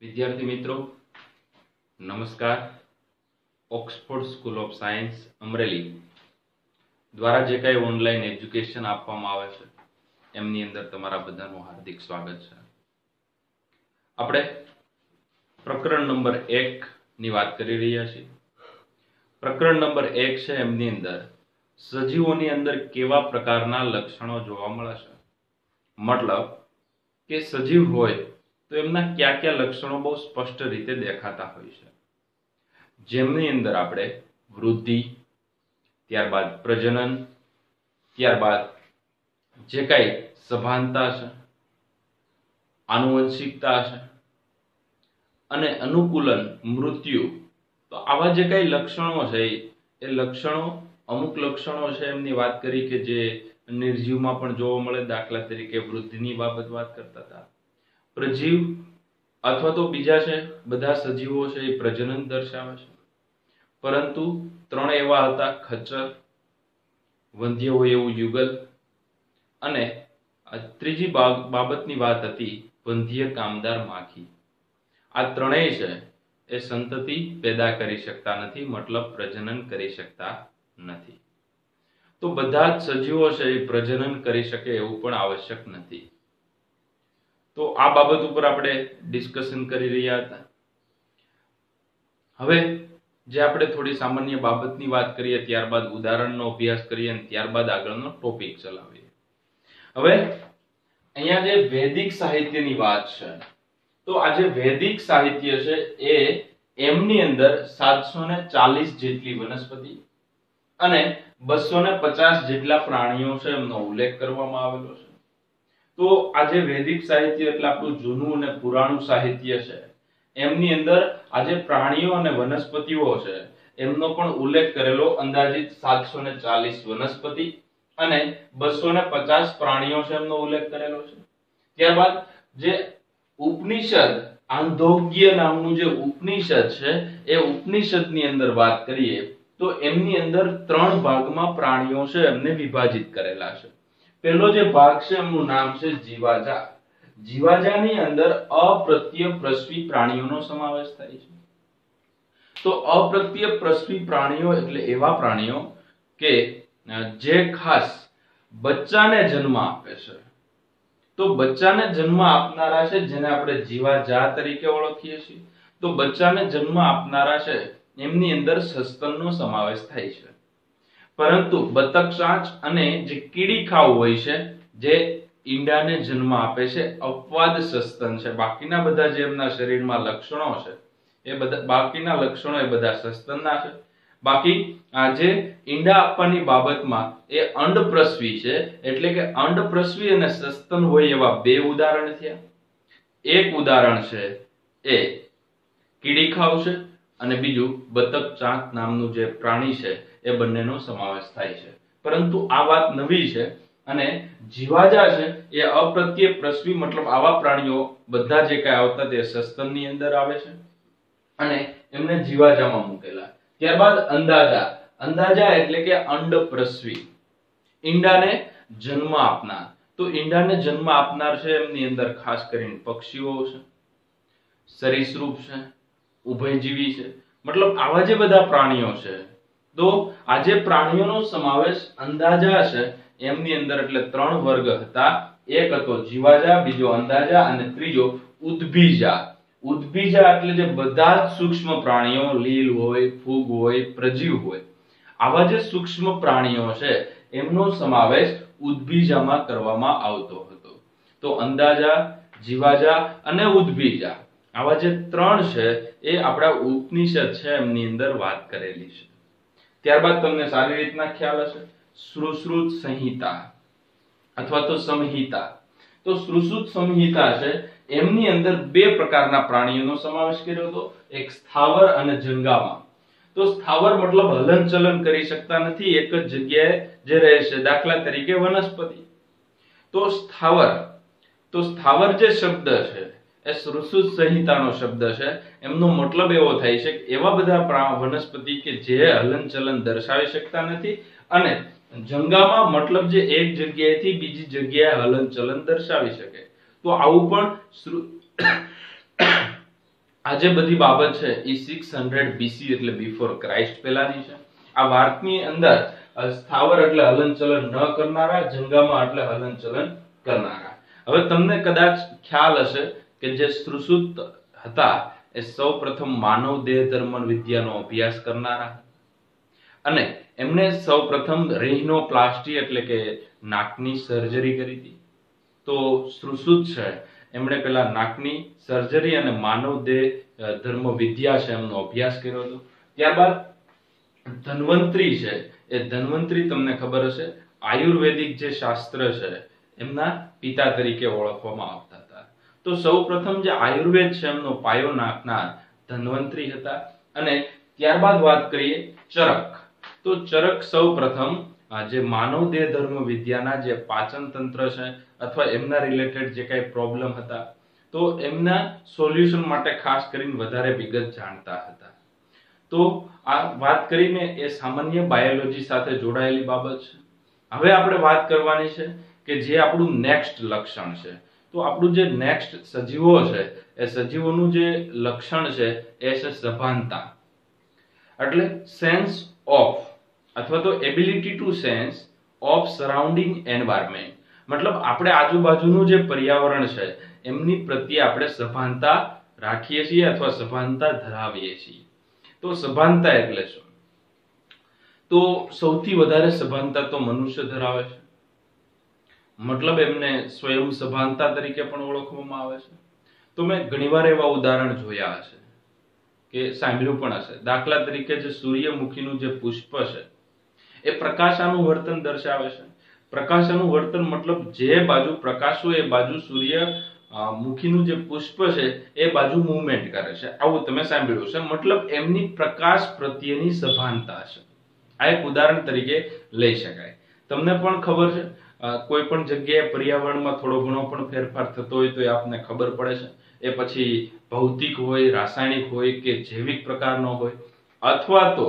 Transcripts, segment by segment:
વિદ્યાર્થી મિત્રો, નમસ્કાર. Oxford school of science, Amreli. દ્વારા જે કાંઈ ઓનલાઈન એજ્યુકેશન આપવામાં આવે છે, એમની અંદર તમારા બધાનું હાર્દિક સ્વાગત છે. આપણે પ્રકરણ નંબર એક ની વાત કરી રહ્યા છીએ. પ્રકરણ નંબર એક છે એમની અંદર, સજીવોની અંદર કેવા પ્રકારના લક્ષણો જોવા મળે છે? મતલબ કે સજીવ હોય તો એમના કયા કયા લક્ષણો બહુ સ્પષ્ટ રીતે દેખાતા હોય છે? જેમની અંદર આપણે વૃદ્ધિ, ત્યારબાદ પ્રજનન, ત્યારબાદ જે કાંઈ સભાનતા છે, આનુવંશિકતા છે, અને અનુકૂલન, મૃત્યુ, તો આવા જે કાંઈ લક્ષણો છે, એ લક્ષણો અમુક લક્ષણો છે એમની વાત કરી કે જે નિર્જીવમાં પણ જોવા મળે, દાખલા તરીકે વૃદ્ધિની બાબત વાત કરતા હતા. પ્રજીવ અથવા તો બીજા છે, બધા સજીવો છે એ પ્રજનન દર્શાવે છે. પરંતુ ત્રણ એવા હતા, ખચ્ચર વંધ્ય હોય એવું યુગલ અને ત્રીજી બાબતની વાત હતી, વંધ્ય કામદાર માખી. આ ત્રણેય છે એ સંતતિ પેદા કરી શકતા નથી, મતલબ પ્રજનન કરી શકતા નથી. તો બધા જ સજીવો છે એ પ્રજનન કરી શકે એવું પણ આવશ્યક નથી. તો આ બાબત ઉપર આપણે ડિસ્કશન કરી રહ્યા હતા. હવે, જે આપણે થોડી સામાન્ય બાબતની વાત કરીએ, ત્યારબાદ ઉદાહરણનો અભ્યાસ કરીએ અને ત્યારબાદ આગળનો ટોપિક ચલાવીએ. હવે, અહીંયા જે વૈદિક સાહિત્યની વાત છે, તો આ જે વૈદિક સાહિત્ય છે, એ એમની અંદર સાતસો ને ચાલીસ જેટલી વનસ્પતિ અને બસો ને પચાસ જેટલા પ્રાણીઓ છે, એમનો ઉલ્લેખ કરવામાં આવેલો છે. તો આજે વૈદિક સાહિત્ય એટલે આપણું જૂનું અને પુરાણું સાહિત્ય છે, એમની અંદર આજે પ્રાણીઓ અને વનસ્પતિઓ છે, એમનો પણ ઉલ્લેખ કરેલો અંદાજિત સાતસો ને ચાલીસ વનસ્પતિ અને બસો ને પચાસ પ્રાણીઓ છે એમનો ઉલ્લેખ કરેલો છે. ત્યારબાદ જે ઉપનિષદ, આંધોગ્ય નામનું જે ઉપનિષદ છે, એ ઉપનિષદની અંદર વાત કરીએ તો એમની અંદર ત્રણ ભાગમાં પ્રાણીઓ છે એમને વિભાજિત કરેલા છે. પહેલો જે ભાગ છે, એમનું નામ છે જીવાજા. જીવાજાની અંદર અપ્રત્ય પ્રસ્વી પ્રાણીઓનો સમાવેશ થાય છે. તો અપ્રત્ય પ્રસ્વી પ્રાણીઓ એટલે એવા પ્રાણીઓ કે, જે ખાસ બચ્ચાને જન્મ આપે છે. તો બચ્ચાને જન્મ આપનારા છે, જેને આપણે જીવાજા તરીકે ઓળખીએ છીએ. તો બચ્ચાને જન્મ આપનારા છે, એમની અંદર સસ્તનનો સમાવેશ થાય છે. પરંતુ બતક સાચ અને જે કીડી ખાવ હોય છે, જે ઈંડાને જન્મ આપે છે, અપવાદ સસ્તન છે. બાકીના બધા જે એમના શરીરમાં લક્ષણો છે, એ બધા, બાકીના લક્ષણો એ બધા સસ્તનના છે. બાકી આ જે ઈંડા આપવાની બાબતમાં એ અંડપ્રસ્વી છે, એટલે કે અંડપ્રસ્વી અને સસ્તન હોય એવા બે ઉદાહરણ થયા. એક ઉદાહરણ છે એ, કીડી ખાવ છે અને બીજું, બતક ચાંક નામનું જે પ્રાણી છે, એ બંનેનો સમાવેશ થાય છે. પરંતુ આ વાત નવી છે અને જીવાજા છે, એ અપ્રત્યે પ્રસવી મતલબ આવા પ્રાણીઓ બધા જે કાંઈ આવતા તે સસ્તનની અંદર આવે છે અને એમને જીવાજામાં મૂકેલા. ત્યારબાદ અંદાજા. અંદાજા એટલે કે અંડ પ્રસવી ઈંડાને જન્મ આપનાર. તો ઈંડાને જન્મ આપનાર છે એમની અંદર ખાસ કરીને પક્ષીઓ છે, સરીસૃપ છે ઉભયજીવી છે. મતલબ આવા જે બધા પ્રાણીઓ છે, તો આ જે પ્રાણીઓનો સમાવેશ અંદાજા છે, એમની અંદર એટલે ત્રણ વર્ગ હતા. એક હતો જીવાજા, બીજો અંદાજા અને ત્રીજો ઉદ્ભીજા. ઉદ્ભીજા એટલે જે બધા જ સૂક્ષ્મ પ્રાણીઓ, લીલ હોય, ફૂગ હોય, પ્રજીવ હોય. આવા જે સૂક્ષ્મ પ્રાણીઓ છે, એમનો સમાવેશ ઉદ્ભીજામાં કરવામાં આવતો હતો. તો અંદાજા, જીવાજા અને ઉદ્ભીજા. આવા જે ત્રણ છે, એ આપણા ઉપનિષદ છે, એમની અંદર વાત કરેલી છે. ત્યારબાદ તમને સારી રીતના ખ્યાલ હશે. સુશ્રુત સંહિતા અથવા તો સંહિતા. તો સુશ્રુત સંહિતા છે, એમની અંદર બે પ્રકારના પ્રાણીઓનો સમાવેશ કર્યો હતો. એક સ્થાવર અને જંગામાં. તો સ્થાવર મતલબ હલનચલન કરી શકતા નથી, એક જ જગ્યાએ જે રહે છે, દાખલા તરીકે વનસ્પતિ. તો સ્થાવર તો સ્થાવર જે શબ્દ છે એ સુશ્રુત સંહિતાનો શબ્દ છે. એમનો મતલબ એવો થાય છે કે એવા બધા વનસ્પતિ કે જે હલનચલન દર્શાવી શકતા નથી અને જંગામાં મતલબ જે એક જગ્યાએથી બીજી જગ્યાએ હલનચલન દર્શાવી શકે. તો આવું પણ આ બધી બાબત છે એ સિક્સ હંડ્રેડ બીસી એટલે બિફોર ક્રાઇસ્ટ પહેલાની છે. આ વાર્તની અંદર સ્થાવર એટલે હલનચલન ન કરનારા, જંગામાં એટલે હલનચલન કરનારા. હવે તમને કદાચ ખ્યાલ હશે કે જે સુશ્રુત હતા, એ સૌ પ્રથમ માનવ દેહ ધર્મ વિદ્યાનો અભ્યાસ કરનારા. અને એમણે સૌ પ્રથમ રેહિનોપ્લાસ્ટી એટલે કે નાકની સર્જરી કરી હતી. તો સુશ્રુત છે, એમણે પેલા નાકની સર્જરી અને માનવ દેહ ધર્મ વિદ્યા છે એમનો અભ્યાસ કર્યો હતો. ત્યારબાદ ધન્વંતરી છે, એ ધન્વંતરી તમને ખબર હશે, આયુર્વેદિક જે શાસ્ત્ર છે, એમના પિતા તરીકે ઓળખવામાં હતા તો સૌ પ્રથમ જે આયુર્વેદ છે એમનો પાયો નાખનાર ધન્વંતરી હતા. અને ત્યારબાદ વાત કરીએ ચરક. તો ચરક સૌ પ્રથમ જે માનવ દેહ ધર્મ વિદ્યાના જે પાચન તંત્ર છે અથવા એમના રિલેટેડ જે કાંઈ પ્રોબ્લેમ હતા, તો એમના સોલ્યુશન માટે ખાસ કરીને વધારે વિગત જાણતા હતા. તો આ વાત કરીને એ સામાન્ય બાયોલોજી સાથે જોડાયેલી બાબત છે. હવે આપણે વાત કરવાની છે કે જે આપણું નેક્સ્ટ લક્ષણ છે. તો આપણું જે નેક્સ્ટ સજીવો છે, એ સજીવોનું જે લક્ષણ છે, એ છે સભાનતા. એટલે સેન્સ ઓફ અથવા તો ability to sense of surrounding environment મતલબ આપણે આજુબાજુનું જે પર્યાવરણ છે, એમની પ્રત્યે આપણે સભાનતા રાખીએ છીએ અથવા સભાનતા ધરાવીએ છીએ. તો સભાનતા એટલે શું? તો સૌથી વધારે સભાનતા તો મનુષ્ય ધરાવે છે. મતલબ એમને સ્વયં સભાનતા તરીકે પણ ઓળખવામાં આવે છે. તો મેં ઘણીવાર એવા ઉદાહરણ જોયા હશે કે સાંભળ્યું પણ હશે. દાખલા તરીકે જે સૂર્યમુખીનું જે પુષ્પ છે, એ પ્રકાશાનું વર્તન દર્શાવે છે. પ્રકાશાનું વર્તન મતલબ જે બાજુ પ્રકાશ હોય એ બાજુ સૂર્ય મુખીનું જે પુષ્પ છે, એ બાજુ મુવમેન્ટ કરે છે. આવું તમે સાંભળ્યું છે મતલબ એમની પ્રકાશ પ્રત્યેની સભાનતા છે. આ એક ઉદાહરણ તરીકે લઈ શકાય. તમને પણ ખબર છે કોઈ પણ જગ્યાએ પર્યાવરણમાં થોડો ઘણો પણ ફેરફાર થતો હોય તો એ આપને ખબર પડે છે. એ પછી ભૌતિક હોય, રાસાયણિક હોય કે જૈવિક પ્રકારનો હોય, અથવા તો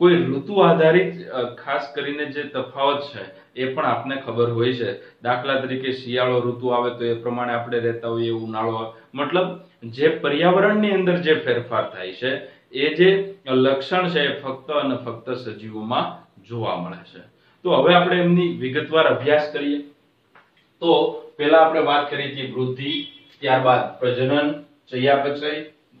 કોઈ ઋતુ આધારિત ખાસ કરીને જે તફાવત છે, એ પણ આપને ખબર હોય છે. દાખલા તરીકે શિયાળો ઋતુ આવે તો એ પ્રમાણે આપણે રહેતા હોઈએ, ઉનાળો મતલબ, જે પર્યાવરણની અંદર જે ફેરફાર થાય છે, એ જે લક્ષણ છે એ ફક્ત અને ફક્ત સજીવોમાં જોવા મળે છે. તો હવે આપણે એમની વિગતવાર અભ્યાસ કરીએ. તો પહેલા આપણે વાત કરી હતી વૃદ્ધિ, ત્યારબાદ પ્રજનન, ચયાપચય,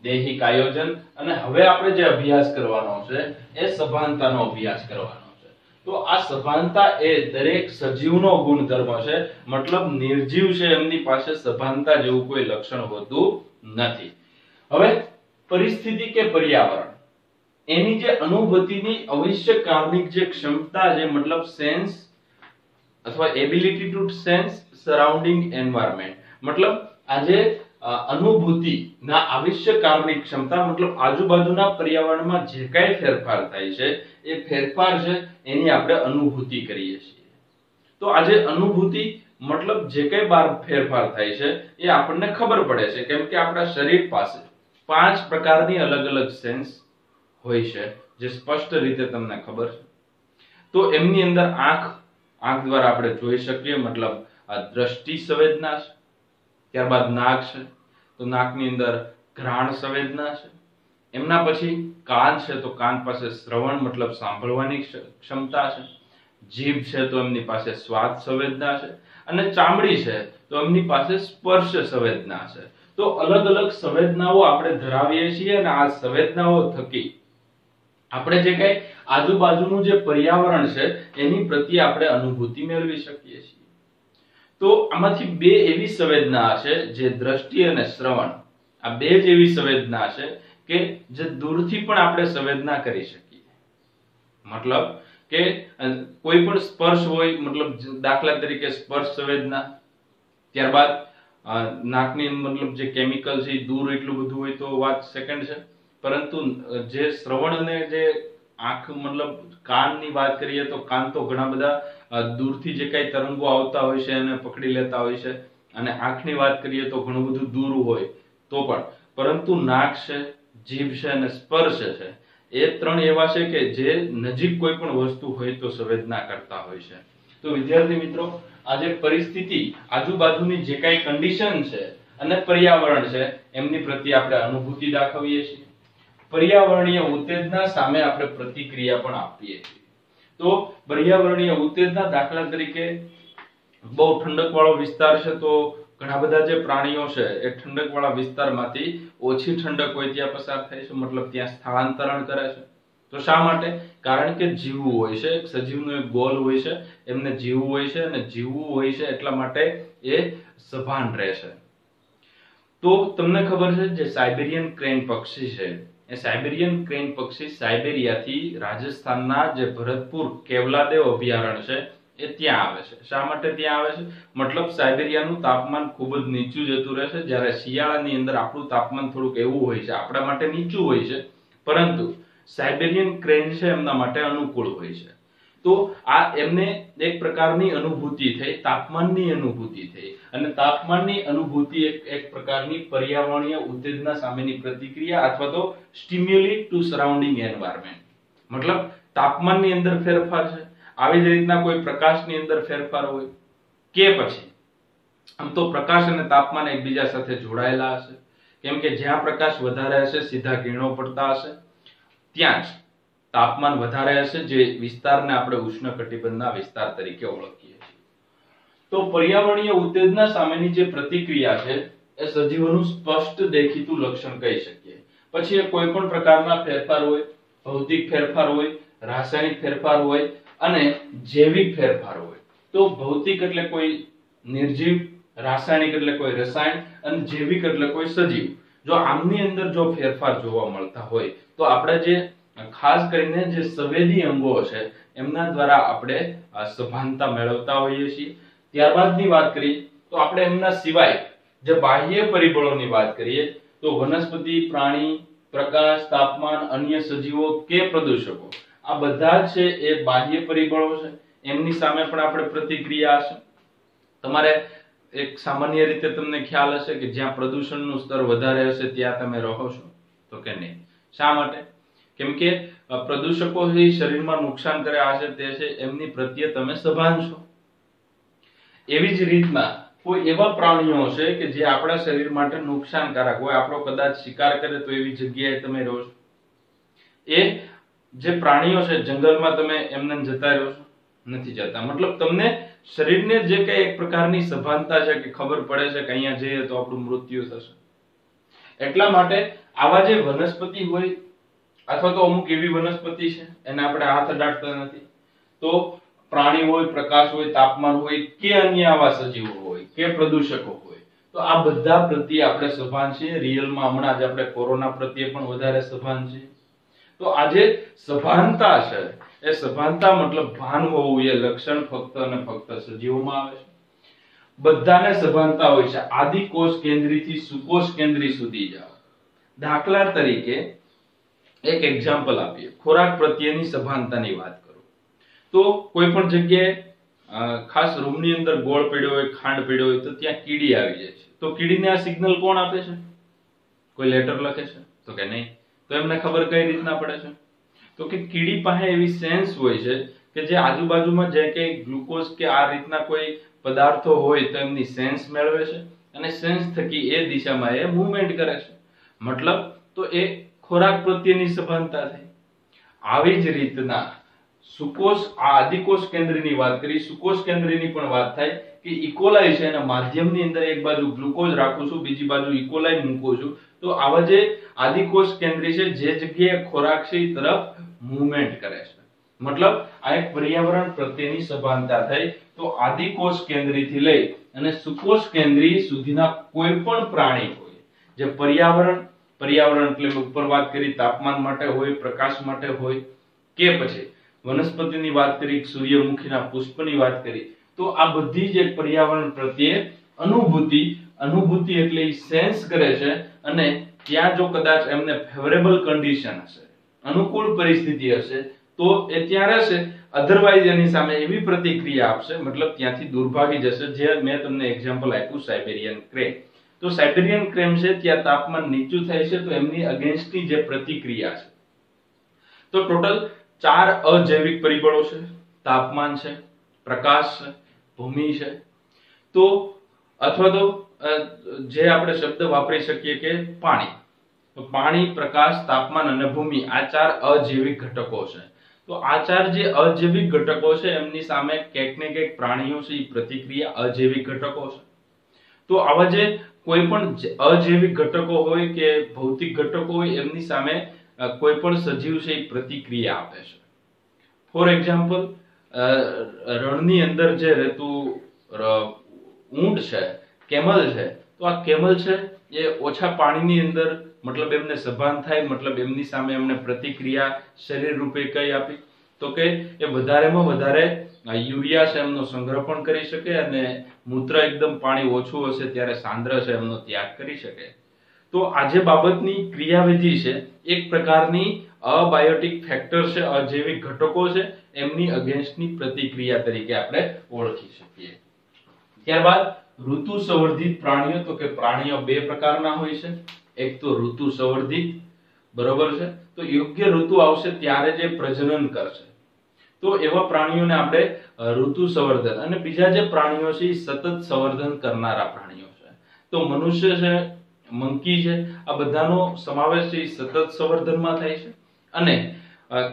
દૈહિક આયોજન અને હવે આપણે જે અભ્યાસ કરવાનો છે એ સભાનતાનો અભ્યાસ કરવાનો છે. તો આ સભાનતા એ દરેક સજીવનો ગુણધર્મ છે. મતલબ નિર્જીવ છે એમની પાસે સભાનતા જેવું કોઈ લક્ષણ હોતું નથી. હવે પરિસ્થિતિ કે પર્યાવરણ. એની જે અનુભૂતિની અવશ્ય કારણિક જે ક્ષમતા છે, મતલબ સેન્સ અથવા ability to sense surrounding environment મતલબ આજે અનુભૂતિ ના આવશ્યક કારણિક ક્ષમતા, મતલબ આજુબાજુના પર્યાવરણમાં જે કાંઈ ફેરફાર થાય છે, એ ફેરફાર છે, એની આપણે અનુભૂતિ કરીએ છીએ. તો આજે અનુભૂતિ, મતલબ જે કઈ બાર ફેરફાર થાય છે, એ આપણને ખબર પડે છે, કેમ કે આપણા શરીર પાસે પાંચ પ્રકારની અલગ અલગ સેન્સ હોય છે, જે સ્પષ્ટ રીતે તમને ખબર છે. તો એમની અંદર આંખ આંખ દ્વારા આપણે જોઈ શકીએ, મતલબ આ દ્રષ્ટિ સંવેદના છે, ત્યારબાદ નાક છે. તો નાકની અંદર ઘ્રાણ સંવેદના છે. એમના પછી કાન છે, તો કાન પાસે શ્રવણ, મતલબ સાંભળવાની ક્ષમતા છે. જીભ છે, તો એમની પાસે સ્વાદ સંવેદના છે. અને ચામડી છે, તો એમની પાસે સ્પર્શ સંવેદના છે. તો અલગ અલગ સંવેદનાઓ આપણે ધરાવીએ છીએ અને આ સંવેદનાઓ થકી આપણે જે કઈ આજુબાજુનું જે પર્યાવરણ છે, એની પ્રત્યે આપણે અનુભૂતિ મેળવી શકીએ છીએ. તો આમાંથી બે એવી સંવેદના છે જે દ્રષ્ટિ અને શ્રવણ. આ બે જ એવી સંવેદના છે કે જે દૂરથી પણ આપણે સંવેદના કરી શકીએ. મતલબ કે કોઈ પણ સ્પર્શ હોય, મતલબ દાખલા તરીકે સ્પર્શ સંવેદના, ત્યારબાદ નાકની મતલબ જે કેમિકલ છે દૂર એટલું બધું હોય તો વાત સેકન્ડ છે. પરંતુ જે શ્રવણ અને જે આંખ, મતલબ કાનની વાત કરીએ તો કાન તો ઘણા બધા દૂરથી જે કઈ તરંગો આવતા હોય છે એને પકડી લેતા હોય છે. અને આંખની વાત કરીએ તો ઘણું બધું દૂર હોય તો પણ. પરંતુ નાક છે, જીભ છે અને સ્પર્શ છે. એ ત્રણ એવા છે કે જે નજીક કોઈ પણ વસ્તુ હોય તો સંવેદના કરતા હોય છે. તો વિદ્યાર્થી મિત્રો આ જે પરિસ્થિતિ આજુબાજુની જે કાંઈ કન્ડિશન છે અને પર્યાવરણ છે, એમની પ્રત્યે આપણે અનુભૂતિ દાખવીએ છીએ. પર્યાવરણીય ઉત્તેજના સામે આપણે પ્રતિક્રિયા પણ આપીએ છીએ. તો પર્યાવરણીય ઉત્તેજના દાખલા તરીકે બહુ ઠંડક વાળો વિસ્તાર છે તો ઘણા બધા જે પ્રાણીઓ છે એ ઠંડક વાળા વિસ્તારમાંથી ઓછી ઠંડક હોય ત્યાં પસાર થાય છે, મતલબ ત્યાં સ્થળાંતરણ કરે છે. તો શા માટે? કારણ કે જીવવું હોય છે સજીવનો એક ગોલ હોય છે, એમને જીવવું હોય છે અને જીવવું હોય છે એટલા માટે એ સભાન રહે છે. તો તમને ખબર છે જે સાઇબેરિયન ક્રેન પક્ષી છે એ સાઇબેરિયન ક્રેન પક્ષી સાઇબેરિયાથી રાજસ્થાનના જે ભરતપુર કેવલાદેવ અભયારણ્ય છે, એ ત્યાં આવે છે. શા માટે ત્યાં આવે છે? મતલબ સાઇબેરિયાનું તાપમાન ખૂબ જ નીચું જતું રહે છે. જ્યારે શિયાળાની અંદર આપણું તાપમાન થોડુંક એવું હોય છે, આપણા માટે નીચું હોય છે. પરંતુ સાઇબેરિયન ક્રેન છે, એમના માટે અનુકૂળ હોય છે. તો આ એમને એક પ્રકારની અનુભૂતિ થઈ, તાપમાનની અનુભૂતિ થઈ. અને તાપમાનની અનુભૂતિ એક એક પ્રકારની પર્યાવરણીય ઉત્તેજના સામેની પ્રતિક્રિયા અથવા તો સ્ટિમ્યુલી ટુ સરાઉન્ડિંગ એન્વાયરમેન્ટ. મતલબ તાપમાનની અંદર ફેરફાર છે. આવી જ રીતના કોઈ પ્રકાશની અંદર ફેરફાર હોય કે પછી આમ તો પ્રકાશ અને તાપમાન એકબીજા સાથે જોડાયેલા હશે. કેમ કે જ્યાં પ્રકાશ વધારે હશે, સીધા કિરણો પડતા હશે. ત્યાં જ તાપમાન વધારે હશે, જે વિસ્તારને આપણે ઉષ્ણકટિબંધના વિસ્તાર તરીકે ઓળખીએ તો પર્યાવરણીય ઉત્તેજના સામેની જે પ્રતિક્રિયા છે, એ સજીવોનું સ્પષ્ટ દેખીતું લક્ષણ કહી શકીએ. પછી એ કોઈ પણ પ્રકારના ફેરફાર હોય, ભૌતિક ફેરફાર હોય, રાસાયણિક ફેરફાર હોય અને જૈવિક ફેરફાર હોય. તો ભૌતિક એટલે કોઈ નિર્જીવ, રાસાયણિક એટલે કોઈ રસાયણ અને જૈવિક એટલે કોઈ સજીવ. જો આમની અંદર જો ફેરફાર જોવા મળતા હોય, તો આપણે જે ખાસ કરીને જે સંવેદી અંગો છે, એમના દ્વારા આપણે સભાનતા મેળવતા હોઈએ છીએ. ત્યારબાદની વાત કરીએ તો આપણે એમના સિવાય જે બાહ્ય પરિબળોની વાત કરીએ તો વનસ્પતિ, પ્રાણી, પ્રકાશ, તાપમાન, અન્ય સજીવો કે પ્રદૂષકો, આ બધા જ છે એ બાહ્ય પરિબળો છે. એમની સામે પણ આપણે પ્રતિક્રિયા હશે. તમારે એક સામાન્ય રીતે તમને ખ્યાલ હશે કે જ્યાં પ્રદૂષણનું સ્તર વધારે હશે ત્યાં તમે રહો છો, તો કે નહીં? શા માટે? કેમ કે પ્રદૂષકો શરીરમાં નુકસાન કરે આ છે તે છે, એમની પ્રત્યે તમે સભાન છો. એવી જ રીતના કોઈ એવા પ્રાણીઓ છે કે જે આપણા શરીર માટે નુકસાનકારક હોય, આપણો કદાચ શિકાર કરે તો એવી જગ્યાએ તમે રહો છો. એ જે પ્રાણીઓ છે, જંગલમાં તમે એમને જતા રહો છો. નથી જતા. મતલબ તમને શરીરને જે કઈ એક પ્રકારની સભાનતા છે કે ખબર પડે છે કે અહીંયા જઈએ તો આપણું મૃત્યુ થશે. એટલા માટે આવા જે વનસ્પતિ હોય, અથવા તો અમુક એવી વનસ્પતિ છે, એને આપણે હાથ અડાડતા નથી. તો પ્રાણી હોય, પ્રકાશ હોય, તાપમાન હોય, કે અન્ય આવા સજીવો હોય, કે પ્રદૂષકો હોય, તો આ બધા પ્રત્યે આપણે સભાન છીએ. રિયલમાં હમણાં જ આપણે કોરોના પ્રત્યે પણ વધારે સભાન છીએ. તો આજે સભાનતા છે. એ સભાનતા મતલબ ભાન હોવું એ લક્ષણ ફક્ત અને ફક્ત સજીવોમાં આવે છે. બધાને સભાનતા હોય છે. આદિ કોષ કેન્દ્રી થી સુકોષ કેન્દ્રી સુધી જાઓ. દાખલા તરીકે એક એક્ઝામ્પલ આપીએ. ખોરાક પ્રત્યેની સભાનતાની વાત કરું. તો કોઈ પણ જગ્યાએ ખાસ રૂમની અંદર ગોળ પડ્યો હોય, ખાંડ પડ્યો હોય, તો ત્યાં કીડી આવી જાય છે. તો કીડીને આ સિગ્નલ કોણ આપે છે? કોઈ લેટર લખે છે? તો કે નહીં. તો એમને ખબર કઈ રીતના પડે છે? તો કે કીડી પાસે એવી સેન્સ હોય છે કે જે આજુબાજુમાં જે કંઈ ગ્લુકોઝ કે આ રીતના કોઈ પદાર્થો હોય, તો એમની સેન્સ મેળવે છે અને સેન્સ થકી એ દિશામાં એ મૂવમેન્ટ કરે છે. મતલબ તો એ ખોરાક પ્રત્યેની સભાનતા થઈ આવી જ રીતના સુકોષ, આ આદિકોષ કેન્દ્રની વાત કરી. સુકોષ કેન્દ્રની પણ વાત થાય કે ઇકોલાઈ છે એના માધ્યમની અંદર એક બાજુ ગ્લુકોઝ રાખું છું, બીજી બાજુ ઇકોલાઈ મૂકું છું. તો આવા જે આદિકોષ કેન્દ્રી છે, જે જગ્યાએ ખોરાક છે એ તરફ મૂવમેન્ટ કરે છે. મતલબ આ એક પર્યાવરણ પ્રત્યેની સભાનતા થઈ. તો આદિકોષ કેન્દ્રીથી લઈ અને સુકોષ કેન્દ્રી સુધીના કોઈ પણ પ્રાણી હોય, જે પર્યાવરણ પર્યાવરણ એટલે ઉપર વાત કરી, તાપમાન માટે હોય, પ્રકાશ માટે હોય, કે પછી વનસ્પતિની વાત કરી સૂર્યમુખીના પુષ્પની વાત કરી, તો આ બધી જ એક પર્યાવરણ પ્રત્યે અનુભૂતિ અનુભૂતિ એટલે સેન્સ કરે છે અને ત્યાં જો કદાચ એમને ફેવરેબલ કન્ડિશન હશે, અનુકૂળ પરિસ્થિતિ હશે, તો એ ત્યાં રહેશે અધરવાઇઝ એની સામે એવી પ્રતિક્રિયા આપશે, મતલબ ત્યાંથી દૂર ભાગી જશે, જે મેં તમને એક્ઝામ્પલ આપ્યું સાઇબેરિયન ક્રેન તો સાઇબેરિયન ક્રેમ છે, ત્યાં તાપમાન નીચું થાય છે, તો એમની અગેન્સ્ટની જે પ્રતિક્રિયા છે. તો ટોટલ ચાર અજૈવિક પરિબળો છે. તાપમાન છે, પ્રકાશ છે, ભૂમિ છે. તો અથવા તો જે આપણે શબ્દ વાપરી શકીએ કે પાણી. તો પાણી, પ્રકાશ, તાપમાન અને ભૂમિ આ ચાર અજૈવિક ઘટકો છે. તો આ ચાર જે અજૈવિક ઘટકો છે, એમની સામે ક્યાંક ને ક્યાંક પ્રાણીઓ છે એ પ્રતિક્રિયા અજૈવિક ઘટકો છે. તો આવા જે કોઈ પણ અજૈવિક ઘટકો હોય કે ભૌતિક ઘટકો હોય, એમની સામે કોઈ પણ સજીવ છે એ પ્રતિક્રિયા આપે છે. ફોર એક્ઝામ્પલ રણની અંદર જે રહેતું ઊંટ છે, કેમલ છે, તો આ કેમલ છે એ ઓછા પાણીની અંદર મતલબ એમને સભાન થાય, મતલબ એમની સામે એમને પ્રતિક્રિયા શરીર રૂપે કઈ આપી. તો કે એ વધારેમાં વધારે યુરિયા છે એમનો સંગ્રહ પણ કરી શકે અને મૂત્ર એકદમ પાણી ઓછું હશે ત્યારે સાંદ્ર છે એમનો ત્યાગ કરી શકે. તો આ જે બાબતની ક્રિયાવિધિ છે. એક પ્રકારની અબાયોટિક ફેક્ટર છે અજૈવિક ઘટકો છે, એમની અગેન્સ્ટની પ્રતિક્રિયા તરીકે આપણે ઓળખી શકીએ. ત્યારબાદ ઋતુ સંવર્ધિત પ્રાણીઓ, તો કે પ્રાણીઓ બે પ્રકારના હોય છે. એક તો ઋતુ સંવર્ધિત, બરોબર છે? તો યોગ્ય ઋતુ આવશે ત્યારે જે પ્રજનન કરશે. તો એવા પ્રાણીઓને આપણે ઋતુ સંવર્ધન અને બીજા જે પ્રાણીઓ છે, એ સતત સંવર્ધન કરનારા પ્રાણીઓ છે. તો મનુષ્ય છે મંકી છે. આ બધાનો સમાવેશ છે એ સતત સંવર્ધનમાં થાય છે. અને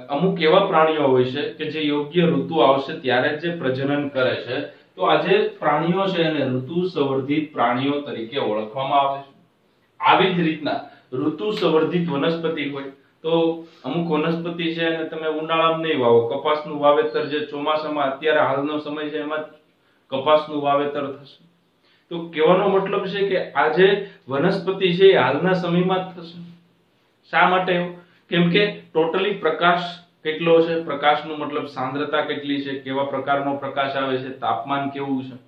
અમુક એવા પ્રાણીઓ હોય છે કે જે યોગ્ય ઋતુ આવશે ત્યારે જ પ્રજનન કરે છે. તો આ પ્રાણીઓ છે એને ઋતુ સંવર્ધિત પ્રાણીઓ તરીકે ઓળખવામાં આવે છે. આવી જ રીતના ઋતુ સંવર્ધિત વનસ્પતિ હોય. તો અમુક વનસ્પતિ છે અને તમે ઉનાળામાં નહીં વાવો. કપાસનું વાવેતર જે ચોમાસામાં અત્યારે હાલનો સમય છે એમાં કપાસનું વાવેતર થશે. તો કહેવાનો મતલબ છે કે આજે વનસ્પતિ છે હાલના સમયમાં થશે. શા માટે? કેમ કે ટોટલી પ્રકાશ કેટલો છે? પ્રકાશનો મતલબ સાંદ્રતા કેટલી છે? કેવા પ્રકારનો પ્રકાશ આવે છે? તાપમાન કેવું છે?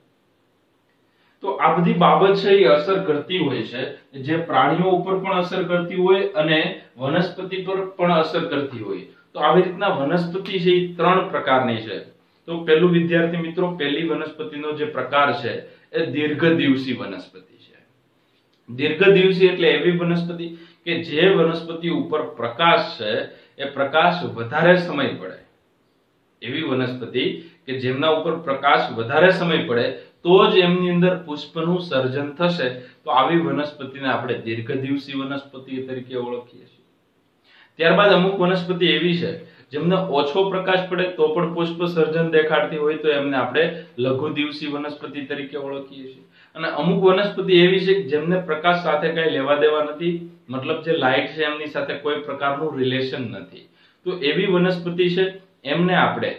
તો આ બધી બાબત છે એ અસર કરતી હોય છે. જે પ્રાણીઓ ઉપર પણ અસર કરતી હોય અને વનસ્પતિ પર પણ અસર કરતી હોય. તો આવી રીતના વનસ્પતિ છે એ ત્રણ પ્રકારની છે. તો પહેલું વિદ્યાર્થી મિત્રો, પહેલી વનસ્પતિનો જે પ્રકાર છે એ દીર્ઘદિવસી વનસ્પતિ છે. દીર્ઘદિવસી એટલે એવી વનસ્પતિ કે જે વનસ્પતિ ઉપર પ્રકાશ છે, એ પ્રકાશ વધારે સમય પડે. એવી વનસ્પતિ કે જેમના ઉપર પ્રકાશ વધારે સમય પડે, તો જ એમની અંદર પુષ્પનું સર્જન થશે. તો આવી વનસ્પતિને આપણે દીર્ઘદિવસી વનસ્પતિ તરીકે ઓળખીએ છીએ. ત્યારબાદ અમુક વનસ્પતિ એવી છે જેમને ઓછો પ્રકાશ પડે તો પણ પુષ્પ સર્જન દેખાડતી હોય તો એમને આપણે લઘુ દિવસી વનસ્પતિ તરીકે ઓળખીએ છીએ. અને અમુક વનસ્પતિ એવી છે જેમને પ્રકાશ સાથે કઈ લેવા દેવા નથી, મતલબ જે લાઇટ છે એમની સાથે કોઈ પ્રકારનું રિલેશન નથી. તો એવી વનસ્પતિ છે, એમને આપણે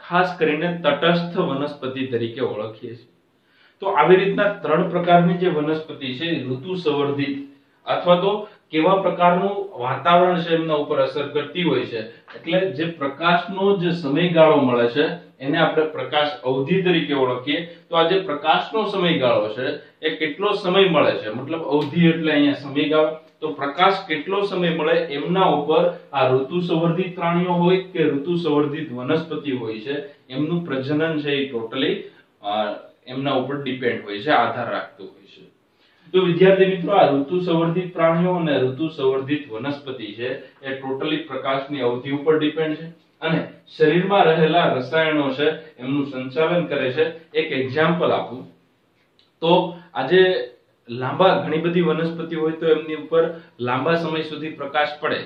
ખાસ કરીને તટસ્થ વનસ્પતિ તરીકે ઓળખીએ છીએ. તો આવી રીતના ત્રણ પ્રકારની જે વનસ્પતિ છે, ઋતુ સંવર્ધિત અથવા તો કેવા પ્રકારનું વાતાવરણ છે એમના ઉપર અસર કરતી હોય છે એટલે જે પ્રકાશનો જે સમયગાળો મળે છે, એને આપણે પ્રકાશ અવધિ તરીકે ઓળખીએ. તો આ જે પ્રકાશનો સમયગાળો છે, એ કેટલો સમય મળે છે? મતલબ અવધિ એટલે અહીંયા સમયગાળો. તો પ્રકાશ કેટલો સમય મળે? એમના ઉપર આ ઋતુ સંવર્ધિત પ્રાણીઓ હોય કે ઋતુ સંવર્ધિત વનસ્પતિ હોય છે, એમનું પ્રજનન છે એ ટોટલી એમના ઉપર ડિપેન્ડ હોય છે, આધાર રાખતું હોય છે. તો વિદ્યાર્થી મિત્રો, આ ઋતુ સંવર્ધિત પ્રાણીઓ અને ઋતુ સંવર્ધિત વનસ્પતિ છે, એ ટોટલી પ્રકાશની અવધિ ઉપર ડિપેન્ડ છે અને શરીરમાં રહેલા રસાયણો છે, એમનું સંચાલન કરે છે. એક એક્ઝામ્પલ આપું. તો આજે લાંબા ઘણી બધી વનસ્પતિ હોય તો એમની ઉપર લાંબા સમય સુધી પ્રકાશ પડે.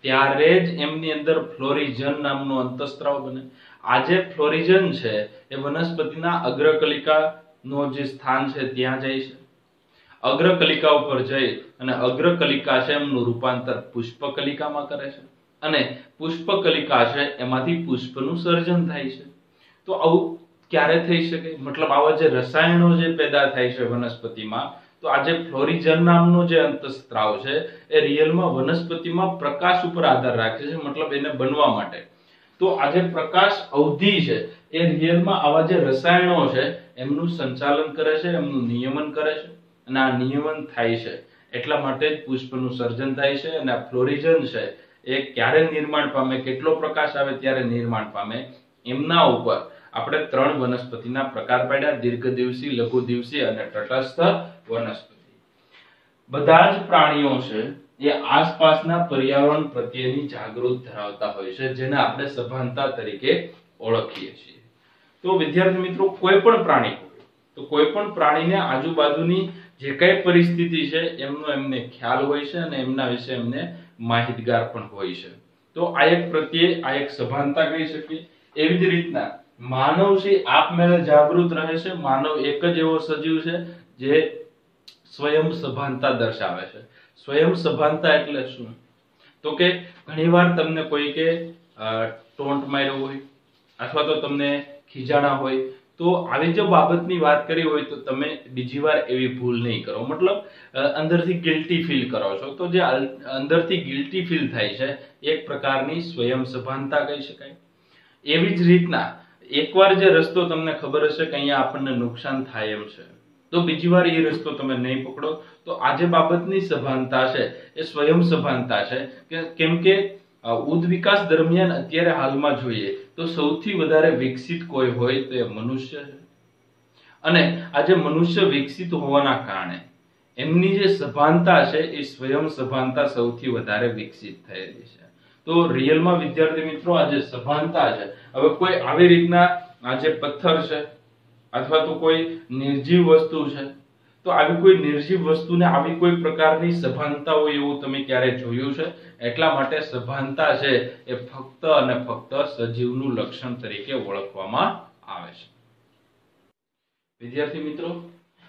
ત્યારે જ એમની અંદર ફ્લોરિજન નામનો અંતસ્ત્રાવ બને. આજે ફ્લોરિજન છે, એ વનસ્પતિના અગ્રકલિકાનો જે સ્થાન છે, ત્યાં જાય છે. અગ્રકલિકા ઉપર જઈ અને અગ્રકલિકા છે એમનું રૂપાંતર પુષ્પકલિકામાં કરે છે. અને પુષ્પકલિકા છે એમાંથી પુષ્પનું સર્જન થાય છે. તો આવું ક્યારે થઈ શકે? મતલબ આવા જે રસાયણો જે પેદા થાય છે વનસ્પતિમાં, તો આજે ફ્લોરિજન નામનો જે અંતસ્ત્રાવ છે, એ રિયલમાં વનસ્પતિમાં પ્રકાશ ઉપર આધાર રાખે છે, મતલબ એને બનવા માટે. તો આજે પ્રકાશ અવધિ છે, એ રિયલમાં આવા જે રસાયણો છે, એમનું સંચાલન કરે છે, એમનું નિયમન કરે છે. અને આ નિયમન થાય છે. એટલા માટે જ પુષ્પનું સર્જન થાય છે અને આ ફ્લોરિઝન છે, એ ક્યારે નિર્માણ પામે, કેટલો પ્રકાશ આવે ત્યારે નિર્માણ પામે, એમના ઉપર આપણે ત્રણ વનસ્પતિના પ્રકાર પાડ્યા દીર્ઘદિવસી લઘુ દિવસી અને તટસ્થ વનસ્પતિ. બધા જ પ્રાણીઓ છે, એ આસપાસના પર્યાવરણ પ્રત્યેની જાગૃત ધરાવતા હોય છે, જેને આપણે સભાનતા તરીકે ઓળખીએ છીએ. તો વિદ્યાર્થી મિત્રો, કોઈ પણ પ્રાણી તો કોઈ પણ પ્રાણીને આજુબાજુની જે કઈ પરિસ્થિતિ છે, એમનો એમને ખ્યાલ હોય છે અને એમના વિશે એમને માહિતગાર પણ હોય છે. તો આ એક પ્રત્યે આ એક સભાનતા કહી શકીએ. એવી જ રીતના માનવ છે, આપમેળે જાગૃત રહે છે. માનવ એક જ એવો સજીવ છે જે સ્વયં સભાનતા દર્શાવે છે. સ્વયં સભાનતા એટલે શું? તો કે ઘણીવાર તમને કોઈ કે ટોન્ટ માર્યો હોય, અથવા તો તમને ખીજાણા હોય તો આવી જો બાબતની વાત કરી હોય તો તમે બીજી વાર એવી ભૂલ નહીં કરો. મતલબ અંદરથી ગિલ્ટી ફીલ કરો છો. તો જે અંદરથી ગિલ્ટી ફીલ થાય છે, એક પ્રકારની સ્વયં સભાનતા કહી શકાય. એવી જ રીતના, એકવાર જે રસ્તો તમને ખબર હશે કે અહીંયા આપણને નુકસાન થાય એમ છે, તો બીજી વાર એ રસ્તો તમે નહીં પકડો. તો આ જે બાબતની સભાનતા છે, એ સ્વયં સભાનતા છે. કે, કેમ કે ઉદ વિકાસ દરમિયાન અત્યારે હાલમાં જોઈએ તો સૌથી વધારે વિકસિત કોઈ હોય તો એ મનુષ્ય છે. અને આજે મનુષ્ય વિકસિત હોવાના કારણે એમની જે સભાનતા છે એ સ્વયં સભાનતા સૌથી વધારે વિકસિત થયેલી છે. તો રિયલમાં વિદ્યાર્થી મિત્રો આજે સભાનતા છે, હવે કોઈ આવી રીતના આજે પથ્થર છે અથવા તો કોઈ નિર્જીવ વસ્તુ છે, તો આવી કોઈ નિર્જીવ વસ્તુને આવી કોઈ પ્રકારની સભાનતા હોય એવું તમે ક્યારે જોયું છે? એટલા માટે સભાનતા છે એ ફક્ત અને ફક્ત સજીવનું લક્ષણ તરીકે ઓળખવામાં આવે છે. વિદ્યાર્થી મિત્રો,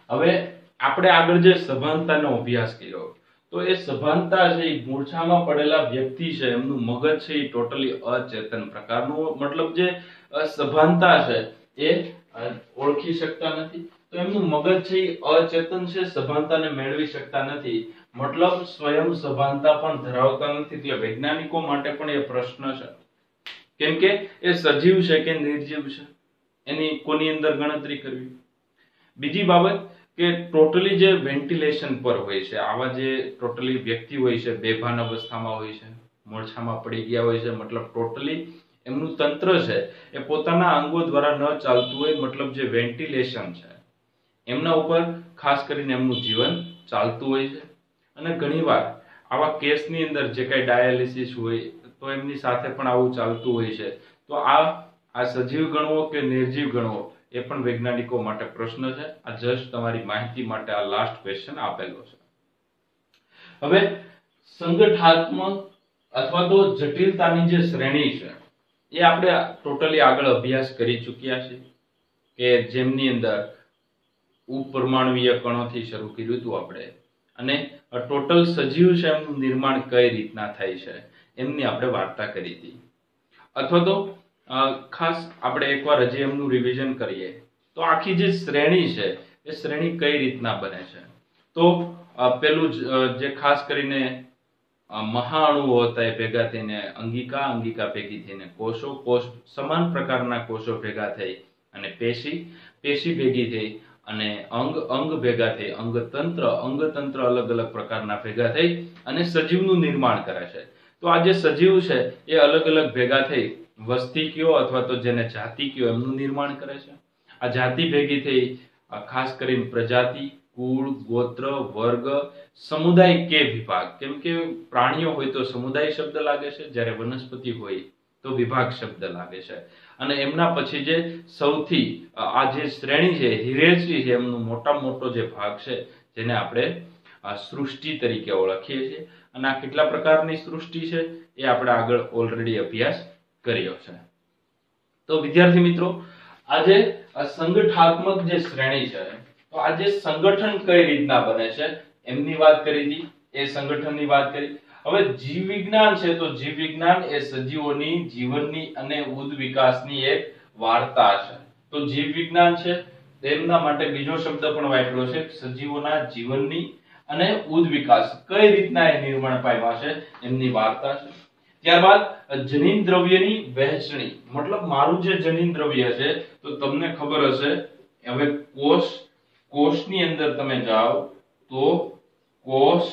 હવે આપણે આગળ જે સભાનતાનો અભ્યાસ કર્યો, તો એ સભાનતા છે એ મૂર્છામાં પડેલા વ્યક્તિ છે, એમનું મગજ છે એ ટોટલી અચેતન પ્રકારનું મતલબ જે સભાનતા છે એ ઓળખી શકતા નથી. તો એમનું મગજ છે એ અચેતન છે, સભાનતાને મેળવી શકતા નથી. મતલબ સ્વયં સભાનતા પણ ધરાવતા નથી, એટલે વૈજ્ઞાનિકો માટે પણ એ પ્રશ્ન છે. કેમ કે એ સજીવ છે કે નિર્જીવ છે? એની કોની અંદર ગણતરી કરવી? બીજી બાબત કે ટોટલી જે વેન્ટિલેશન પર હોય છે, આવા જે ટોટલી વ્યક્તિ હોય છે, બેભાન અવસ્થામાં હોય છે, મૂર્છામાં પડી ગયા હોય છે, મતલબ ટોટલી એમનું તંત્ર છે, એ પોતાના અંગો દ્વારા ન ચાલતું હોય, મતલબ જે વેન્ટિલેશન છે, એમના ઉપર ખાસ કરીને એમનું જીવન ચાલતું હોય છે. અને ઘણીવાર આવા કેસની અંદર જે કાંઈ ડાયાલિસિસ હોય, તો એમની સાથે પણ આવું ચાલતું હોય છે. તો આ આ સજીવ ગણવો કે નિર્જીવ ગણવો, એ પણ વૈજ્ઞાનિકો માટે પ્રશ્ન છે. આ જસ્ટ તમારી માહિતી માટે આ લાસ્ટ ક્વેશ્ચન આપેલો છે. હવે, સંગઠાત્મક અથવા તો જટિલતાની જે શ્રેણી છે, એ આપણે ટોટલી આગળ અભ્યાસ કરી ચૂક્યા છીએ કે જેમની અંદર ઉપરમાણવીય કણોથી શરૂ કર્યું હતું આપણે. અને ટોટલ સજીવ છે એમનું નિર્માણ કઈ રીતના થાય છે એમની આપણે વાર્તા કરી હતી. અથવા તો ખાસ આપણે એકવાર હજી એમનું રિવિઝન કરીએ. તો આખી જે શ્રેણી છે એ શ્રેણી કઈ રીતના બને છે? તો પેલું જ, ખાસ કરીને મહાણુઓ હતા એ ભેગા થઈને અંગિકા અંગિકા ભેગી થઈને કોષો કોષ સમાન પ્રકારના કોષો ભેગા થઈ અને પેશી પેશી ભેગી થઈ અને અંગ અંગ ભેગા થઈ, અંગતંત્ર અંગતંત્ર અલગ અલગ પ્રકારના ભેગા થઈ અને સજીવનું નિર્માણ કરે છે. તો આ જે સજીવ છે, એ અલગ અલગ ભેગા થઈ વસ્તી કયો અથવા તો જેને જાતિ કયો એમનું નિર્માણ કરે છે? આ જાતિ ભેગી થઈ ખાસ કરીને પ્રજાતિ, કુળ, ગોત્ર, વર્ગ, સમુદાય કે વિભાગ. કેમ કે પ્રાણીઓ હોય તો સમુદાય શબ્દ લાગે છે, જ્યારે વનસ્પતિ હોય તો વિભાગ શબ્દ લાગે છે. અને એમના પછી જે સૌથી આ જે શ્રેણી છે હિરેચી છે, એમનો મોટા મોટો જે ભાગ છે, જેને આપણે સૃષ્ટિ તરીકે ઓળખીએ છીએ. અને આ કેટલા પ્રકારની સૃષ્ટિ છે, એ આપણે આગળ ઓલરેડી અભ્યાસ કર્યો છે. તો વિદ્યાર્થી મિત્રો, આજે સંગઠાત્મક જે શ્રેણી છે, તો આ જે સંગઠન કઈ રીતના બને છે, એમની વાત કરી હતી, એ સંગઠનની વાત કરી. હવે જીવ વિજ્ઞાન છે તો જીવ વિજ્ઞાન એ સજીવોની, જીવનની અને ઉદ વિકાસની એક વાર્તા છે. તો જીવ વિજ્ઞાન છે, તેમના માટે બીજો શબ્દ પણ વાપર્યો છે, સજીવોના જીવનની અને ઉદ વિકાસ કઈ રીતના એ નિર્માણ પામ્યા છે, એમની વાર્તા છે. ત્યારબાદ, જનીન દ્રવ્યની વહેંચણી. મતલબ મારું જે જનીન દ્રવ્ય છે, તો તમને ખબર હશે, હવે કોષ, કોષની અંદર તમે જાઓ, તો કોષ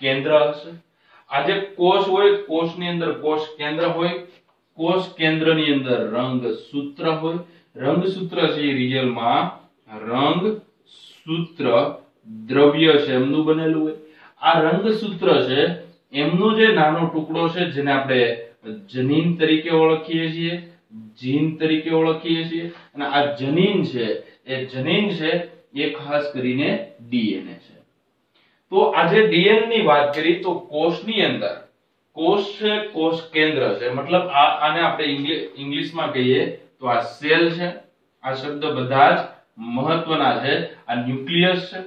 કેન્દ્ર હશે. આ જે કોષ હોય, કોષની અંદર કોષ કેન્દ્ર હોય, કોષ કેન્દ્રની અંદર રંગ સૂત્ર હોય. રંગ સૂત્ર છે એ રિયલમાં રંગ સૂત્ર દ્રવ્ય છે, એમનું બનેલું હોય. આ રંગ સૂત્ર છે, એમનો જે નાનો ટુકડો છે, જેને આપણે જનીન તરીકે ઓળખીએ છીએ, જીન તરીકે ઓળખીએ છીએ, અને આ જનીન છે, એ જનીન છે, એ ખાસ કરીને ડીએનએ છે. તો આજે ડીએનની વાત કરી તો કોષની અંદર, કોષ છે, કોષ કેન્દ્ર છે. મતલબ આને આપણે ઇંગ્લિશમાં કહીએ તો આ સેલ છે, આ શબ્દ બધા જ મહત્વના છે. આ ન્યુક્લિયસ છે,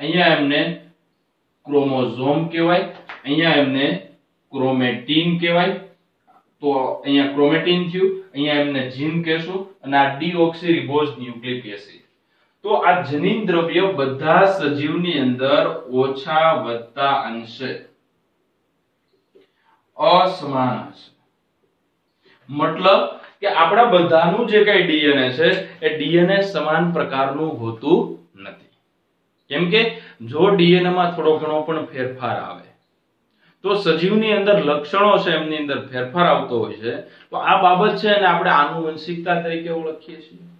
અહીંયા એમને ક્રોમોઝોમ કહેવાય, અહીંયા એમને ક્રોમેટીન કહેવાય. તો અહીંયા ક્રોમેટીન થયું, અહીંયા એમને જીન કહેશું, અને આ ડીઓક્સીરિબોઝ ન્યુક્લિક એસિડ. તો આ જનીન દ્રવ્ય બધા સજીવની અંદર ઓછા વધતા અંશે અસમાન હશે. મતલબ કે આપણા બધાનું જે કઈ ડીએનએ છે, એ ડીએનએ સમાન પ્રકારનું હોતું નથી. કેમ કે જો ડીએનએ માં થોડો ઘણો પણ ફેરફાર આવે, તો સજીવની અંદર લક્ષણો છે, એમની અંદર ફેરફાર આવતો હોય છે, તો આ બાબત છે અને આપણે આનુવંશિકતા તરીકે ઓળખીએ છીએ.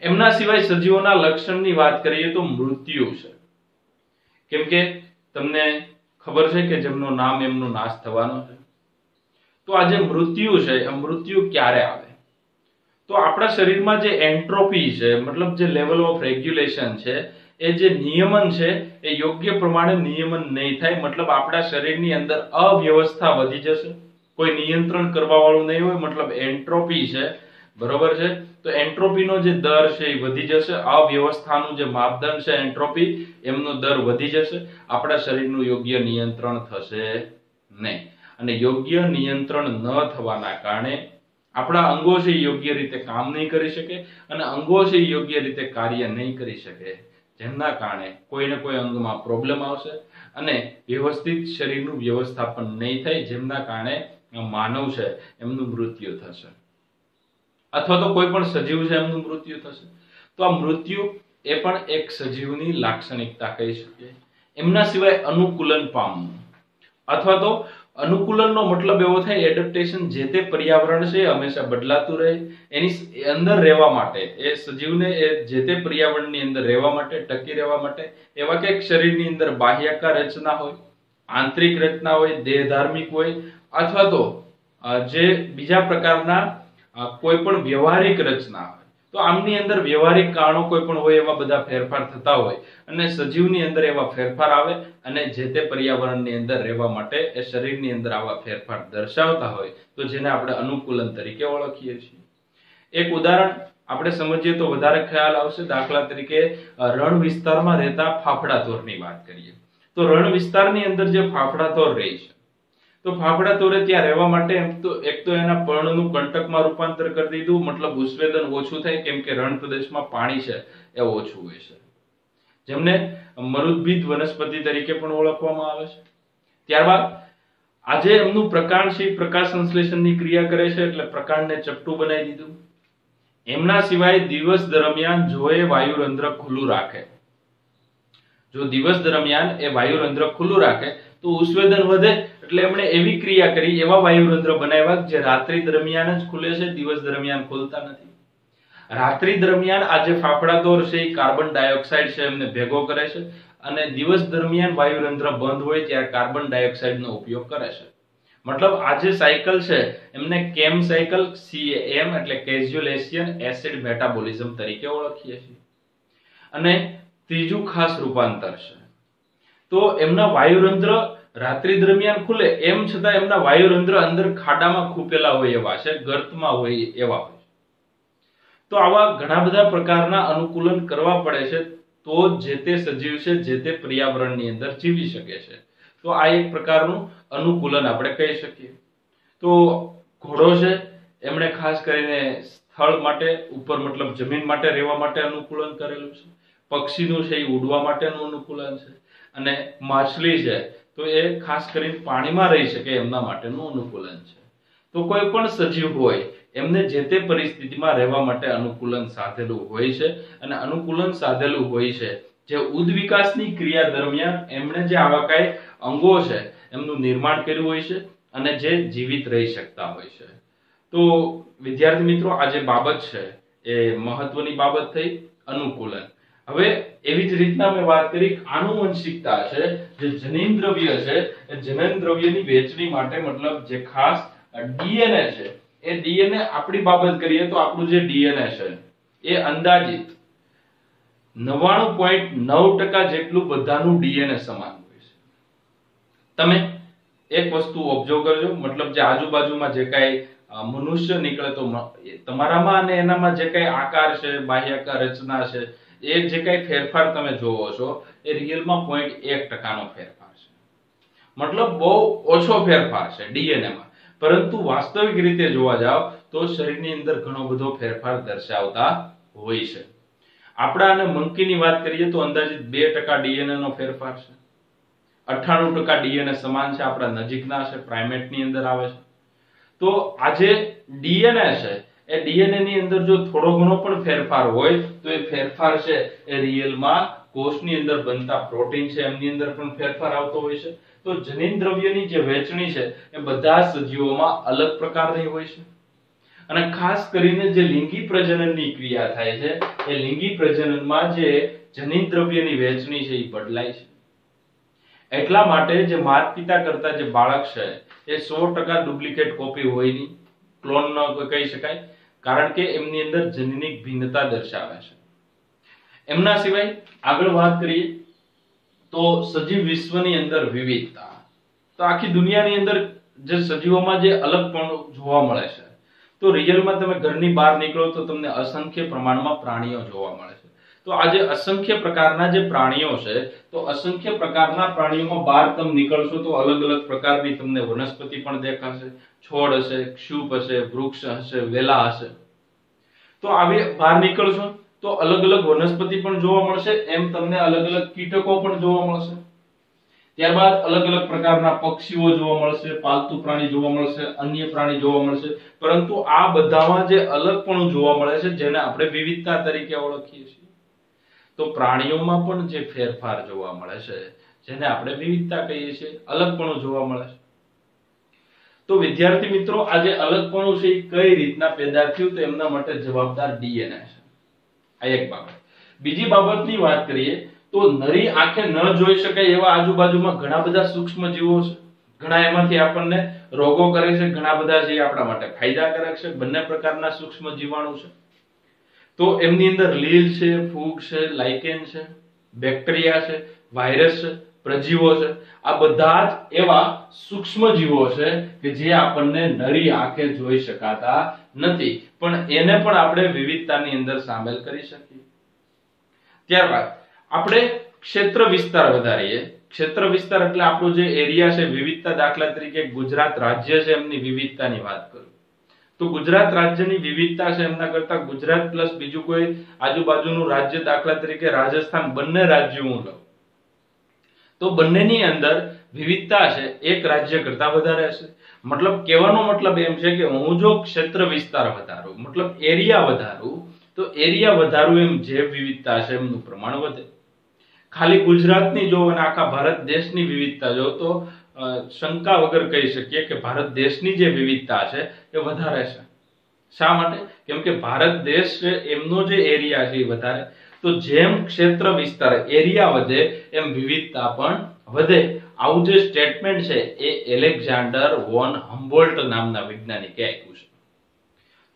એમના સિવાય સજીવોના લક્ષણની વાત કરીએ તો મૃત્યુ છે. કેમ કે તમને ખબર છે કે જેમનું નામ એમનો નાશ થવાનો છે. તો આ જે મૃત્યુ છે એ મૃત્યુ ક્યારે આવે? તો આપણા શરીરમાં જે એન્ટ્રોપી છે, મતલબ જે લેવલ ઓફ રેગ્યુલેશન છે, એ જે નિયમન છે, એ યોગ્ય પ્રમાણે નિયમન નહીં થાય, મતલબ આપણા શરીરની અંદર અવ્યવસ્થા વધી જશે. કોઈ નિયંત્રણ કરવા વાળું નહીં હોય, મતલબ એન્ટ્રોપી છે બરોબર છે? તો એન્ટ્રોપીનો જે દર છે એ વધી જશે. અવ્યવસ્થાનું જે માપદંડ છે એન્ટ્રોપી, એમનો દર વધી જશે. આપણા શરીરનું યોગ્ય નિયંત્રણ થશે નહીં. અને યોગ્ય નિયંત્રણ ન થવાના કારણે આપણા અંગો છે યોગ્ય રીતે કામ નહીં કરી શકે અને અંગો છે યોગ્ય રીતે કાર્ય નહીં કરી શકે. જેમના કારણે કોઈને કોઈ અંગમાં પ્રોબ્લેમ આવશે અને વ્યવસ્થિત શરીરનું વ્યવસ્થાપન નહીં થાય, જેમના કારણે માનવ છે એમનું મૃત્યુ થશે. અથવા તો કોઈ પણ સજીવ છે એમનું મૃત્યુ થશે. તો આ મૃત્યુ એ પણ એક સજીવની લાક્ષણિકતા કહી શકીએ એમના સિવાય અનુકૂલન પામવું. અથવા તો અનુકૂલનનો મતલબ એવો થાય એડપ્ટેશન જે તે પર્યાવરણ છે હંમેશા બદલાતું રહે. એની અંદર રહેવા માટે, એ સજીવને એ જે તે પર્યાવરણની અંદર રહેવા માટે, ટકી રહેવા માટે, એવા કે શરીરની અંદર બાહ્યકાર રચના હોય, આંતરિક રચના હોય, દેહ ધાર્મિક હોય, અથવા તો જે બીજા પ્રકારના કોઈ પણ વ્યવહારિક રચના હોય. તો આમની અંદર વ્યવહારિક કારણો કોઈ પણ હોય એવા બધા ફેરફાર થતા હોય અને સજીવની અંદર એવા ફેરફાર આવે અને જે તે પર્યાવરણની અંદર રહેવા માટે એ શરીરની અંદર આવા ફેરફાર દર્શાવતા હોય તો જેને આપણે અનુકૂલન તરીકે ઓળખીએ છીએ. એક ઉદાહરણ આપણે સમજીએ તો વધારે ખ્યાલ આવશે દાખલા તરીકે રણ વિસ્તારમાં રહેતા ફાફડા તોરની વાત કરીએ. તો રણ વિસ્તારની અંદર જે ફાફડા તોર રહે છે તો ફાફડા તોરે ત્યાં રહેવા માટે એમ તો, એક તો એના પર્ણનું કંટકમાં રૂપાંતર કરી દીધું, મતલબ ઉષ્વેદન ઓછું થાય, કેમ કે રણ પ્રદેશમાં પાણી છે, એ ઓછું હોય છે. જેમને મરુદ્ભિદ વનસ્પતિ તરીકે પણ ઓળખવામાં આવે છે. ત્યારબાદ, આજે એમનું પ્રકાંડશી પ્રકાશ સંશ્લેષણની ક્રિયા કરે છે, એટલે પ્રકાંડને ચપટું બનાવી દીધું. એમના સિવાય દિવસ દરમિયાન જો એ વાયુરંધ્ર ખુલ્લું રાખે. જો દિવસ દરમિયાન એ વાયુરંધ્ર ખુલ્લું રાખે, તો ઉષ્વેદન વધે એટલે એમણે એવી ક્રિયા કરી, એવા વાયુરંધ્ર બનાવ્યા જે રાત્રિ દરમિયાન જ ખુલે છે, દિવસ દરમિયાન ખુલતા નથી. રાત્રિ દરમિયાન આ જે ફાફડા દોર છે, એ કાર્બન ડાયોક્સાઇડ છે, એમને ભેગો કરે છે અને દિવસ દરમિયાન વાયુરંધ્ર બંધ હોય ત્યારે કાર્બન ડાયોક્સાઇડનો ઉપયોગ કરે છે. મતલબ આ જે સાયકલ છે, એમને કેમ સાયકલ સીએમ એટલે કેઝ્યુલેશિયન એસિડ મેટાબોલિઝમ તરીકે ઓળખીએ છીએ. અને ત્રીજું ખાસ રૂપાંતર છે. તો એમના વાયુરંધ્ર રાત્રિ દરમિયાન ખુલે એમ છતાં એમના વાયુરંધ્ર અંદર ખાડામાં ખૂપેલા હોય એવા છે, ગર્તમાં હોય એવા હોય તો આવા ઘણા બધા પ્રકારના અનુકૂલન કરવા પડે છે, તો જે તે સજીવ છે, જે તે પર્યાવરણની અંદર જીવી શકે છે. તો આ એક પ્રકારનું અનુકૂલન આપણે કહી શકીએ. તો ઘોડો છે, એમણે ખાસ કરીને સ્થળ માટે, ઉપર મતલબ જમીન માટે રહેવા માટે અનુકૂલન કરેલું છે. પક્ષીનું છે, એ ઉડવા માટેનું અનુકૂલન છે. અને માછલી છે તો એ ખાસ કરીને પાણીમાં રહી શકે એમના માટેનું અનુકૂલન છે. તો કોઈ પણ સજીવ હોય, એમને જે તે પરિસ્થિતિમાં રહેવા માટે અનુકૂલન સાધેલું હોય છે અને અનુકૂલન સાધેલું હોય છે, જે ઉદ્વિકાસની ક્રિયા દરમિયાન એમણે જે આવા કઈ અંગો છે, એમનું નિર્માણ કર્યું હોય છે અને જે જીવિત રહી શકતા હોય છે. તો વિદ્યાર્થી મિત્રો, આ જે બાબત છે, એ મહત્વની બાબત થઈ, અનુકૂલન. હવે એવી જ રીતના મેં વાત કરી આનુવંશિકતા છે, જે જનીન દ્રવ્ય છે. એ જનન દ્રવ્યની વહેંચણી માટે મતલબ જે ખાસ ડીએનએ છે, એ ડીએનએ આપણી બાબત કરીએ તો આપણું જે ડીએનએ છે, એ અંદાજિત નવ્વાણું પોઈન્ટ નવ ટકા જેટલું બધાનું ડીએનએ સમાન હોય છે. તમે એક વસ્તુ ઓબ્ઝર્વ કરજો, મતલબ જે આજુબાજુમાં જે કાંઈ મનુષ્ય નીકળે તો તમારામાં અને એનામાં જે કાંઈ આકાર છે, બાહ્યાકાર રચના છે એ જે કાંઈ ફેરફાર તમે જોવો છો, એ રિયલમાં પોઈન્ટ એક ટકાનો ફેરફાર છે. મતલબ બહુ ઓછો ફેરફાર છે ડીએનએમાં. પરંતુ વાસ્તવિક રીતે જોવા જાવ, તો શરીરની અંદર ઘણો બધો ફેરફાર દર્શાવતા હોય છે. આપણા અને મંકીની વાત કરીએ તો અંદાજિત બે ટકા ડીએનએ નો ફેરફાર છે. અઠ્ઠાણું ટકા ડીએનએ સમાન છે, આપણા નજીકના છે પ્રાઇમેટની અંદર આવે છે. તો આજે ડીએનએ છે એ ડીએનએ ની અંદર જો થોડો ઘણો પણ ફેરફાર હોય, તો એ ફેરફાર છે એ રિયલમાં કોષની અંદર બનતા પ્રોટીન છે, એમની અંદર પણ ફેરફાર આવતો હોય છે. તો જનીન દ્રવ્યની જે વહેંચણી છે, એ બધા સજીવોમાં અલગ પ્રકારની હોય છે. અને ખાસ કરીને જે લિંગી પ્રજનનની ક્રિયા થાય છે, એ લિંગી પ્રજનનમાં જે જનીન દ્રવ્યની વહેંચણી છે, એ બદલાય છે. એટલા માટે જે માતા પિતા કરતા જે બાળક છે, એ સો ટકા ડુપ્લિકેટ કોપી હોય નહીં. ક્લોન ન કહી શકાય. કારણ કે એમની અંદર જનીનિક ભિન્નતા દર્શાવે છે. એમના સિવાય આગળ વાત કરીએ તો સજીવ વિશ્વની અંદર વિવિધતા. તો આખી દુનિયાની અંદર જે સજીવોમાં જે અલગપણું જોવા મળે છે. તો રિયલમાં તમે ઘરની બહાર નીકળો તો તમને અસંખ્ય પ્રમાણમાં પ્રાણીઓ જોવા મળે છે. તો આજે અસંખ્ય પ્રકારના જે પ્રાણીઓ છે, તો અસંખ્ય પ્રકારના પ્રાણીઓમાં બહાર તમે નીકળશો તો અલગ અલગ પ્રકારની તમને વનસ્પતિ પણ દેખાશે. છોડ હશે, ક્ષુપ હશે, વૃક્ષ હશે, વેલા હશે. તો આવી બહાર નીકળશો તો અલગ અલગ વનસ્પતિ પણ જોવા મળશે, એમ તમને અલગ અલગ કીટકો પણ જોવા મળશે. ત્યારબાદ અલગ અલગ પ્રકારના પક્ષીઓ જોવા મળશે, પાલતુ પ્રાણી જોવા મળશે, અન્ય પ્રાણી જોવા મળશે. પરંતુ આ બધામાં જે અલગપણું જોવા મળે છે, જેને આપણે વિવિધતા તરીકે ઓળખીએ છીએ. તો પ્રાણીઓમાં પણ જે ફેરફાર જોવા મળે છે, જેને આપણે વિવિધતા કહીએ છીએ, અલગપણું જોવા મળે છે. તો વિદ્યાર્થી મિત્રો, આજે અલગપણું છે કઈ રીતના પેદા થયું તો એમના માટે જવાબદાર ડીએનએ છે. આ એક બાબત. બીજી બાબતની વાત કરીએ તો નરી આંખે ન જોઈ શકાય એવા આજુબાજુમાં ઘણા બધા સૂક્ષ્મ જીવો છે. ઘણા એમાંથી આપણને રોગો કરે છે, ઘણા બધા જે આપણા માટે ફાયદાકારક છે, બંને પ્રકારના સૂક્ષ્મ જીવાણુ છે. તો એમની અંદર લીલ છે, ફૂગ છે, લાઇકેન છે, બેક્ટેરિયા છે, વાયરસ છે, પ્રજીવો છે. આ બધા જ એવા સૂક્ષ્મ જીવો છે કે જે આપણને નરી આંખે જોઈ શકાતા નથી. પણ એને પણ આપણે વિવિધતાની અંદર સામેલ કરી શકીએ. ત્યારબાદ, આપણે ક્ષેત્ર વિસ્તાર વધારીએ. ક્ષેત્ર વિસ્તાર એટલે આપણો જે એરિયા છે, વિવિધતા દાખલા તરીકે ગુજરાત રાજ્ય છે એમની વિવિધતાની વાત કરું. તો ગુજરાત રાજ્યની વિવિધતા છે એમના કરતા ગુજરાત પ્લસ બીજું કોઈ આજુબાજુનું રાજ્ય દાખલા તરીકે રાજસ્થાન બંને રાજ્યો હું લઉં તો બંનેની અંદર વિવિધતા છે, એક રાજ્ય કરતા વધારે હશે. મતલબ કહેવાનો મતલબ એમ છે કે હું જો ક્ષેત્ર વિસ્તાર વધારું, મતલબ એરિયા વધારું, તો એરિયા વધારું એમ જે વિવિધતા છે એમનું પ્રમાણ વધે. ખાલી ગુજરાતની જો અને આખા ભારત દેશની વિવિધતા જો, તો શંકા વગર કહી શકીએ કે ભારત દેશની જે વિવિધતા છે એ વધારે છે. શા માટે? કેમ કે ભારત દેશ એમનો જે એરિયા છે એ વધારે. તો જેમ ક્ષેત્ર વિસ્તાર, એરિયા વધે, એમ વિવિધતા પણ વધે. આવું જે સ્ટેટમેન્ટ છે એ એલેક્ઝાન્ડર વોન હમ્બોલ્ટ નામના વૈજ્ઞાનિકે આપ્યું છે.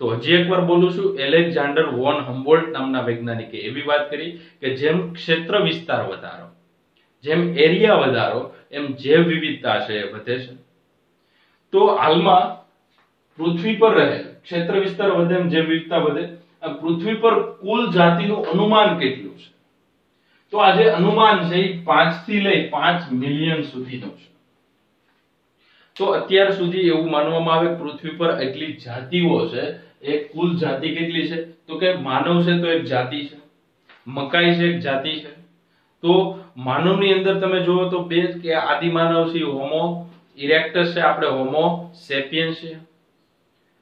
તો હજી એકવાર બોલું છું, એલેક્ઝાન્ડર વોન હમ્બોલ્ટ નામના વૈજ્ઞાનિકે એવી વાત કરી કે જેમ ક્ષેત્ર વિસ્તાર વધારો, જેમ એરિયા વધારો એમ જૈવ વિવિધતા છે એ વધે છે. તો હાલમાં પૃથ્વી પર રહેલ ક્ષેત્ર વિસ્તાર વધે એમ જૈવ વિવિધતા વધે પૃથ્વી પર કુલ જાતિનું અનુમાન કેટલું છે? તો આ જે અનુમાન છે એ પાંચથી લઈ પાંચ મિલિયન સુધીનું છે. તો અત્યાર સુધી એવું માનવામાં આવે પૃથ્વી પર એટલી જાતિઓ છે, એ કુલ જાતિ કેટલી છે? તો કે માનવ છે તો એક જાતિ છે, મકાઈ છે એક જાતિ છે. તો માનવની અંદર તમે જુઓ તો બે કે આદિ માનવ છે હોમો, ઇરેક્ટસ છે, આપણે હોમો સેપિયન્સ છે.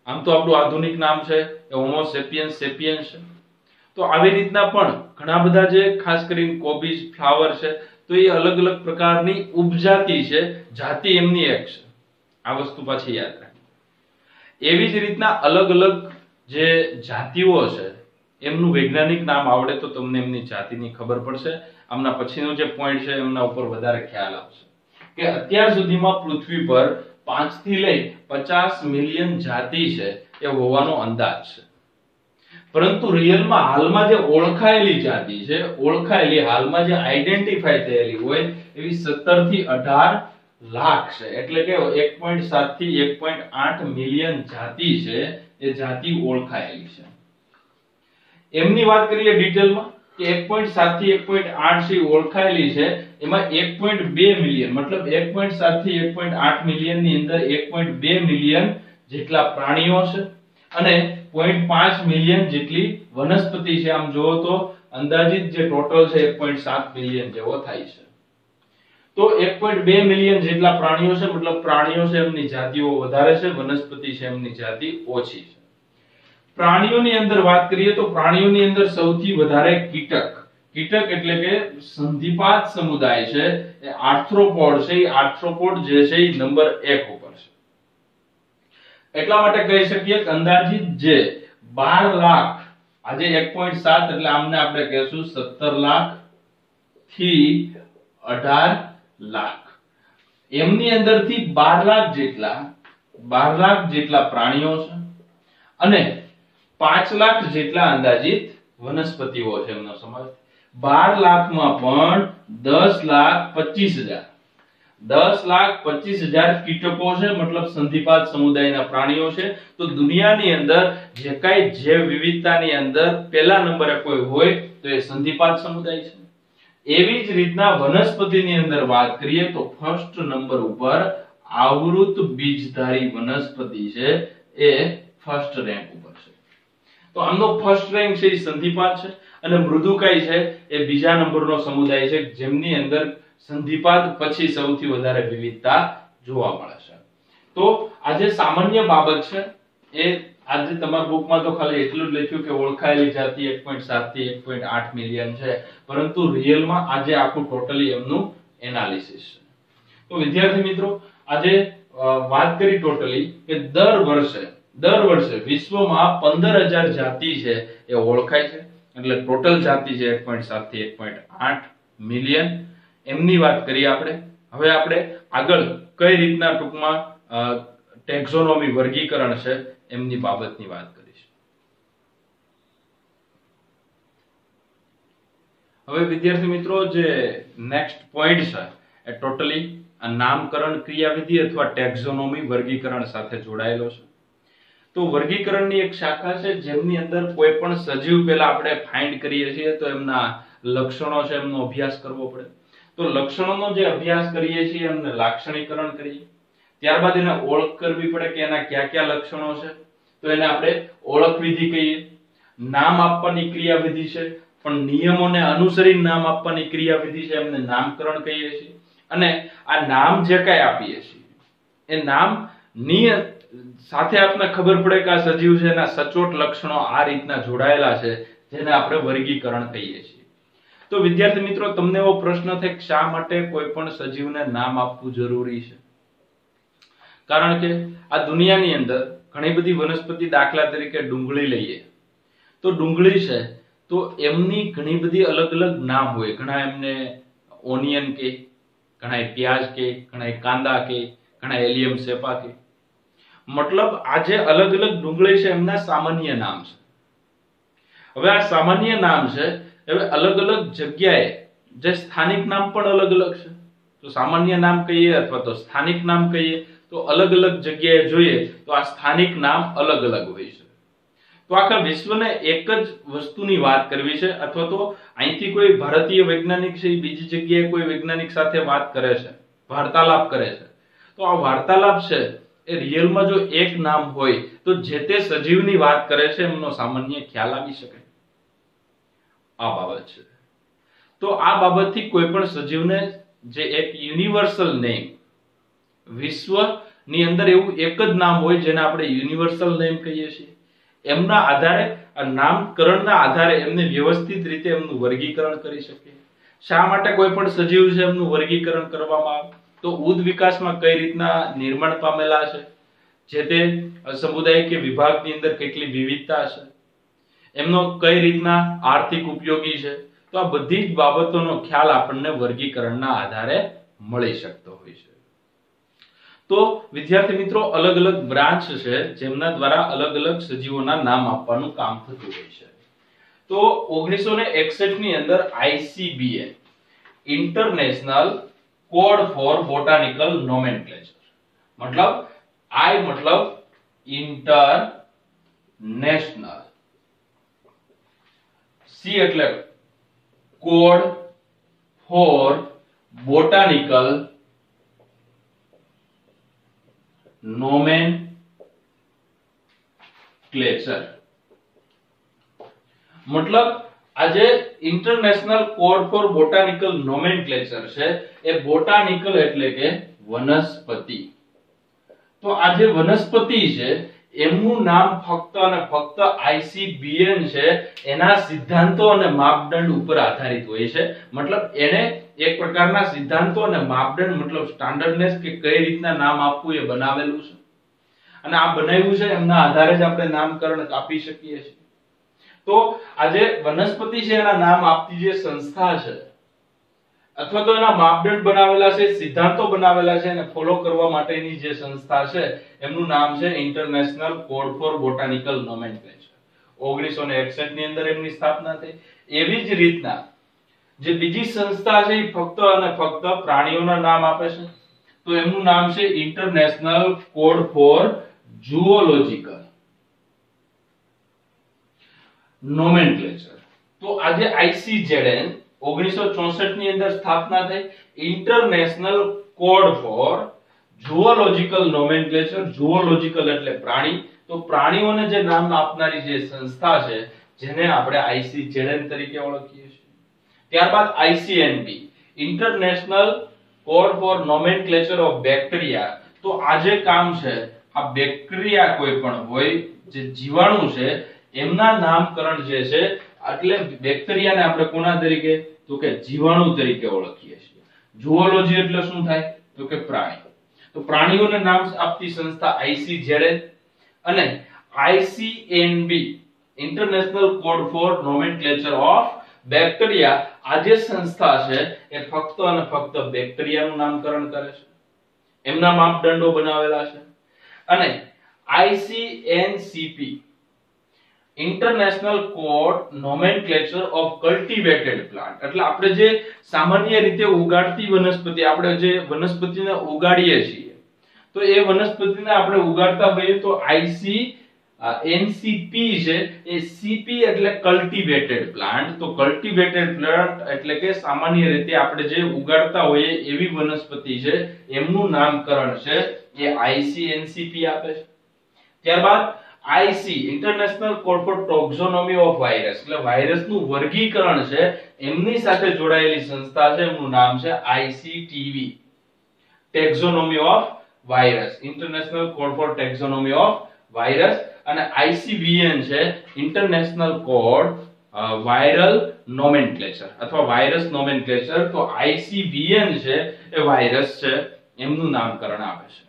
આમ તો આપણું આધુનિક નામ છે, એ હોમો સેપિયન્સ સેપિયન્સ છે. તો આવી રીતના પણ ઘણા બધા જે ખાસ કરીને કોબીજ, ફ્લાવર છે, તો એ અલગ અલગ પ્રકારની ઉપજાતિ છે, જાતિ એમની એક છે. આ વસ્તુ પાછી યાદ રાખી એવી જ રીતના અલગ અલગ જે જાતિઓ છે, એમનું વૈજ્ઞાનિક નામ આવડે તો તમને એમની જાતિની ખબર પડશે. આમના પછીનો જે પોઈન્ટ છે, એમના ઉપર વધારે ખ્યાલ આવશે. કે અત્યાર સુધીમાં પૃથ્વી પર પાંચથી લઈ પચાસ મિલિયન જાતિ છે, એ હોવાનો અંદાજ છે. પરંતુ રિયલમાં હાલમાં જે ઓળખાયેલી જાતિ છે, ઓળખાયેલી, હાલમાં જે આઈડેન્ટિફાઈ થયેલી હોય, એવી 17 થી 18 લાખ છે. એટલે કે 1.7 થી 1.8 મિલિયન જાતિ છે, એ જાતિ ઓળખાયેલી છે. એમની વાત કરીએ ડિટેલમાં કે 1.7 થી 1.8 સુધી ઓળખાયેલી છે, એમાં 1.2 મિલિયન મતલબ 1.7 થી 1.8 મિલિયનની અંદર 1.2 મિલિયન જેટલા પ્રાણીઓ છે અને 0.5 મિલિયન જેટલી વનસ્પતિ છે. આમ જોવો તો અંદાજિત જે ટોટલ છે 1.7 મિલિયન જેવો થાય છે. તો 1.2 મિલિયન જેટલા પ્રાણીઓ છે, મતલબ પ્રાણીઓ છે એમની જાતિઓ વધારે છે, વનસ્પતિ છે એમની જાતિ ઓછી છે. પ્રાણીઓની અંદર વાત કરીએ તો પ્રાણીઓની અંદર સૌથી વધારે કીટક. કીટક એટલે કે સંધિપાત સમુદાય છે. એ આર્થ્રોપોડ છે. એ આર્થ્રોપોડ જે છે એ નંબર 1 ઉપર છે. એટલા માટે કહી શકીએ કે અંદાજિત જે 12 લાખ, આજે 1.7 એટલે આમને આપણે કહેશું 17 લાખથી 18 લાખ. એમની અંદરથી 12 લાખ જેટલા 12 લાખ જેટલા પ્રાણીઓ છે. અને 5 લાખ જેટલા અંદાજિત વનસ્પતિઓ છે એમનો સમાવેશ. બાર લાખમાં પણ દસ લાખ 25 હજાર. દસ લાખ પચીસ હજાર કીટકો છે, મતલબ સંધિપાત સમુદાયના પ્રાણીઓ છે. તો દુનિયાની અંદર જે કઈ જૈવ વિવિધતાની અંદર પહેલા નંબરે કોઈ હોય તો એ સંધિપાત સમુદાય છે. એવી જ રીતના વનસ્પતિની અંદર વાત કરીએ તો ફર્સ્ટ નંબર ઉપર આવૃત બીજધારી વનસ્પતિ છે એ ફર્સ્ટ રેન્ક તો આમનો ફર્સ્ટ રેન્ક છે એ સંધિપાદ છે અને મૃદુકાય છે એ બીજા નંબરનો સમુદાય છે જેમની અંદર સંધિપાદ પછી સૌથી વધારે વિવિધતા જોવા મળે છે. તો આજે સામાન્ય બાબત છે એ આજે તમારા બુકમાં તો ખાલી એટલું જ લખ્યું કે ઓળખાયેલી જાતિ 1.7 થી 1.8 મિલિયન છે, પરંતુ રિયલમાં આજે આખું ટોટલી એમનું એનાલિસિસ છે. તો વિદ્યાર્થી મિત્રો, આજે વાત કરી ટોટલી કે દર વર્ષે દર વર્ષે વિશ્વમાં પંદર હજાર જાતિ છે એ ઓળખાય છે. એટલે ટોટલ જાતિ છે 1.7 થી 1.8 મિલિયન. એમની વાત કરીએ આપણે. હવે આપણે આગળ કઈ રીતના ટૂંકમાં ટેક્ઝોનોમી વર્ગીકરણ છે એમની બાબતની વાત કરીશું. હવે વિદ્યાર્થી મિત્રો, જે નેક્સ્ટ પોઈન્ટ છે, એ ટોટલી નામકરણ ક્રિયાવિધિ અથવા ટેક્ઝોનોમી વર્ગીકરણ સાથે જોડાયેલો છે. તો વર્ગીકરણની એક શાખા છે જેમની અંદર કોઈ પણ સજીવ પહેલા આપણે ફાઇન્ડ કરીએ છીએ તો એમના લક્ષણો છે, એમનો અભ્યાસ કરવો પડે. તો લક્ષણોનો જે અભ્યાસ કરીએ છીએ, એમને લાક્ષણિકરણ કરીએ. ત્યારબાદ એને ઓળખ કરવી પડે કે એના કયા કયા લક્ષણો છે. તો એને આપણે ઓળખ વિધિ કહીએ. નામ આપવાની ક્રિયાવિધિ છે, પણ નિયમોને અનુસરી નામ આપવાની ક્રિયાવિધિ છે, એમને નામકરણ કહીએ છીએ. અને આ નામ જે કાંઈ આપીએ છીએ, એ નામ નિય સાથે આપને ખબર પડે કે આ સજીવ છે એના સચોટ લક્ષણો આ રીતના જોડાયેલા છે, જેને આપણે વર્ગીકરણ કહીએ છીએ. તો વિદ્યાર્થી મિત્રો, તમને એવો પ્રશ્ન થાય કે શા માટે કોઈ પણ સજીવને નામ આપવું જરૂરી છે? કારણ કે આ દુનિયાની અંદર ઘણી બધી વનસ્પતિ દાખલા તરીકે ડુંગળી લઈએ. તો ડુંગળી છે, તો એમની ઘણી બધી અલગ અલગ નામ હોય. ઘણા એમને ઓનિયન કે, ઘણા પ્યાજ કે, ઘણા કાંદા કે, ઘણા એલિયમ સેપા કે. મતલબ આ જે અલગ અલગ ડુંગળી છે, એમના સામાન્ય નામ છે. હવે આ સામાન્ય નામ છે હવે અલગ અલગ જગ્યાએ, જે સ્થાનિક નામ પણ અલગ અલગ છે. તો સામાન્ય નામ કહીએ અથવા તો સ્થાનિક નામ કહીએ, તો અલગ અલગ જગ્યાએ જોઈએ, તો આ સ્થાનિક નામ અલગ અલગ હોય છે. તો આખા વિશ્વને એક જ વસ્તુની વાત કરવી છે, અથવા તો અહીંથી કોઈ ભારતીય વૈજ્ઞાનિક છે બીજી જગ્યાએ કોઈ વૈજ્ઞાનિક સાથે વાત કરે છે, વાર્તાલાપ કરે છે. તો આ વાર્તાલાપ છે રિયલમાં જો એક નામ હોય, તો જે તે સજીવની વાત કરે છે, એમનો સામાન્ય ખ્યાલ આવી શકે. આ બાબત છે. તો આ બાબતથી કોઈ પણ સજીવને જે એક યુનિવર્સલ નેમ, વિશ્વની અંદર એવું એક જ નામ હોય જેને આપણે યુનિવર્સલ નેમ કહીએ છીએ, એમના આધારે નામકરણના આધારે એમને વ્યવસ્થિત રીતે એમનું વર્ગીકરણ કરી શકીએ. શા માટે કોઈ પણ સજીવ છે એમનું વર્ગીકરણ કરવામાં આવે? તો ઉદ વિકાસમાં કઈ રીતના નિર્માણ પામેલા છે જે તે સમુદાય કે વિભાગની અંદર કેટલી વિવિધતા છે એમનો કઈ રીતના આર્થિક ઉપયોગી છે? તો આ બધી જ બાબતોનો ખ્યાલ આપણને વર્ગીકરણના આધારે મળી શકતો હોય છે. તો વિદ્યાર્થી મિત્રો અલગ અલગ બ્રાન્ચ છે, જેમના દ્વારા અલગ અલગ સજીવોના નામ આપવાનું કામ થતું હોય છે. તો ઓગણીસો ને અંદર ICBN international code for botanical nomenclature મતલબ આઈ મતલબ ઇન્ટરનેશનલ સી એટલે code for botanical nomenclature મતલબ આજે international code for botanical nomenclature છે. એ બોટાનિકલ એટલે કે વનસ્પતિ. તો આ જે વનસ્પતિ છે, એમનું નામ ફક્ત અને ફક્ત આઈસીબીએન છે. એના સિદ્ધાંતો અને માપદંડ ઉપર આધારિત હોય છે. મતલબ એને એક પ્રકારના સિદ્ધાંતો અને માપદંડ, મતલબ સ્ટાન્ડર્ડનેસ કે કઈ રીતના નામ આપવું એ બનાવેલું છે. અને આ બનાવ્યું છે, એમના આધારે જ આપણે નામકરણ આપી શકીએ છીએ. તો આજે વનસ્પતિ છે, એના નામ આપતી જે સંસ્થા છે, અથવા તો એના માપદંડ બનાવેલા છે, સિદ્ધાંતો બનાવેલા છે અને ફોલો કરવા માટેની જે સંસ્થા છે, એમનું નામ છે international code for botanical nomenclature 1961 ની અંદર એમની સ્થાપના થઈ. એવી જ રીતના જે બીજી સંસ્થા છે એ ફક્ત અને ફક્ત પ્રાણીઓના નામ આપે છે. તો એમનું નામ છે international code for zoological nomenclature તો આજે આઈસીજેડએન ઓગણીસો ચોસઠની અંદર સ્થાપના થઈ. International code for zoological nomenclature zoological એટલે પ્રાણી. તો પ્રાણીઓને જે નામ આપનારી જે સંસ્થા છે, જેને આપણે આઈસીજેડએન તરીકે ઓળખીએ છીએ. ત્યારબાદ ICNB international code for nomenclature of bacteria તો આજે કામ છે, આ બેક્ટેરિયા કોઈ પણ હોય, જે જીવાણુ છે એમના નામકરણ જે છે, એટલે બેક્ટેરિયાને આપણે કોના તરીકે? તો કે જીવાણુ તરીકે ઓળખીએ છીએ. જુઓલોજી એટલે શું થાય? તો કે પ્રાણી. તો પ્રાણીઓને નામ આપતી સંસ્થા આઈસીઝેડ અને ICNB international code for nomenclature of bacteria આ જે સંસ્થા છે, એ ફક્ત અને ફક્ત બેક્ટેરિયાનું નામકરણ કરે છે. એમના માપદંડો બનાવેલા છે. અને ICNCP international code nomenclature of cultivated plant એટલે આપણે જે સામાન્ય રીતે ઉગાડતી વનસ્પતિ, આપણે જે વનસ્પતિને ઉગાડીએ છીએ, તો એ વનસ્પતિને આપણે ઉગાડતા હોઈએ તો આઈસી એનસીપી છે, એ સીપી એટલે કલ્ટિવેટેડ પ્લાન્ટ તો કલ્ટિવેટેડ પ્લાન્ટ એટલે કે સામાન્ય રીતે આપણે જે ઉગાડતા હોઈએ એવી વનસ્પતિ છે, એમનું નામકરણ છે, એ આઈસીએનસીપી આપે છે. ત્યારબાદ IC international corporate taxonomy of virus એટલે વાયરસનું વર્ગીકરણ છે, એમની સાથે જોડાયેલી સંસ્થા છે, એમનું નામ છે ICTV. Taxonomy of virus international corporate taxonomy of virus અને આઈસીવીએન છે ઇન્ટરનેશનલ કોડ વાયરલ નોમેનક્લેચર અથવા વાયરસ નોમેનક્લેચર તો આઈસીવીએન છે, એ વાયરસ છે, એમનું નામકરણ આવે છે.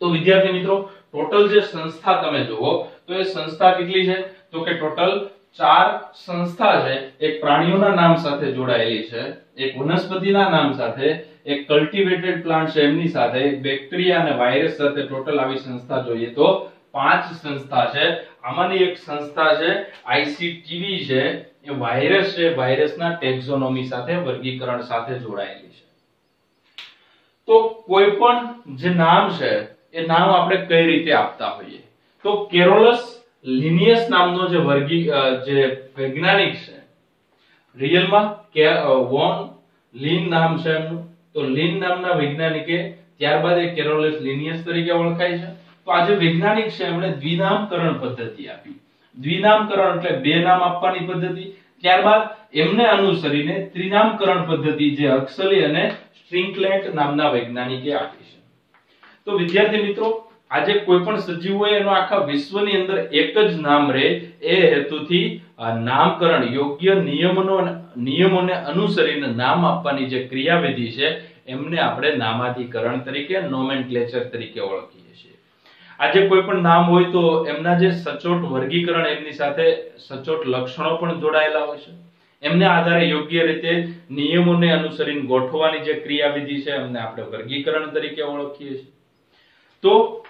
તો વિદ્યાર્થી મિત્રો ટોટલ જે સંસ્થા તમે જુઓ, તો એ સંસ્થા કેટલી છે? તો કે ટોટલ ચાર સંસ્થા છે. એક પ્રાણીઓના નામ સાથે જોડાયેલી છે, એક વનસ્પતિના નામ સાથે, એક કલ્ટિવેટેડ પ્લાન્ટ છે એમની સાથે, એક બેક્ટેરિયા અને વાયરસ સાથે ટોટલ આવી સંસ્થા જોઈએ તો પાંચ સંસ્થા છે. આમાંની એક સંસ્થા છે આઈસીટીવી છે. એ વાયરસ છે વાયરસના ટેક્ઝોનોમી સાથે વર્ગીકરણ સાથે જોડાયેલી છે. તો કોઈ પણ જે નામ છે એ નામ આપણે કઈ રીતે આપતા હોઈએ? તો કેરોલસ લિનિયસ નામનો જે વર્ગી જે વૈજ્ઞાનિક છે, રિયલમાં કે વોન લિન નામ છે એમનું. તો લિન નામના વૈજ્ઞાનિકે ત્યારબાદ એ કેરોલસ લિનિયસ તરીકે ઓળખાય છે. તો આ જે વૈજ્ઞાનિક છે, એમણે દ્વિનામકરણ પદ્ધતિ આપી. દ્વિનામકરણ એટલે બે નામ આપવાની પદ્ધતિ. ત્યારબાદ એમને અનુસરીને ત્રિનામકરણ પદ્ધતિ જે હક્સલી અને સ્ટ્રિંકલેટ નામના વૈજ્ઞાનિકે આપી છે. તો વિદ્યાર્થી મિત્રો, આજે કોઈ પણ સજીવ હોય એનો આખા વિશ્વની અંદર એક જ નામ રહે, એ હેતુથી નામકરણ યોગ્ય નિયમનો નિયમોને અનુસરીને નામ આપવાની જે ક્રિયાવિધિ છે, એમને આપણે નામાધિકરણ તરીકે નોમેનક્લેચર તરીકે ઓળખીએ છીએ. આજે કોઈ પણ નામ હોય તો એમના જે સચોટ વર્ગીકરણ એમની સાથે સચોટ લક્ષણો પણ જોડાયેલા હોય છે. એમને આધારે યોગ્ય રીતે નિયમોને અનુસરીને ગોઠવવાની જે ક્રિયાવિધિ છે, એમને આપણે વર્ગીકરણ તરીકે ઓળખીએ છીએ. તો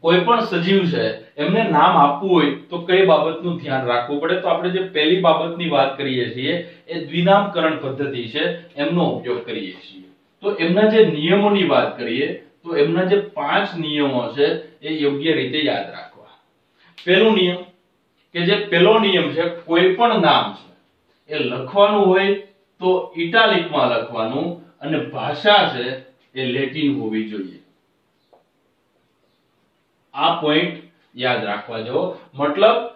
કોઈ પણ સજીવ છે, એમને નામ આપવું હોય તો કઈ બાબતનું ધ્યાન રાખવું પડે? તો આપણે જે પહેલી બાબતની વાત કરીએ છીએ, એ દ્વિનામકરણ પદ્ધતિ છે, એમનો ઉપયોગ કરીએ છીએ. તો એમના જે નિયમોની વાત કરીએ, તો એમના જે પાંચ નિયમો છે, એ યોગ્ય રીતે યાદ રાખવા. પહેલો નિયમ કે જે પહેલો નિયમ છે, કોઈ પણ નામ છે, એ લખવાનું હોય તો ઇટાલિકમાં લખવાનું અને ભાષા છે, એ લેટિન હોવી જોઈએ. આ પોઈન્ટ યાદ રાખવા જો મતલબ,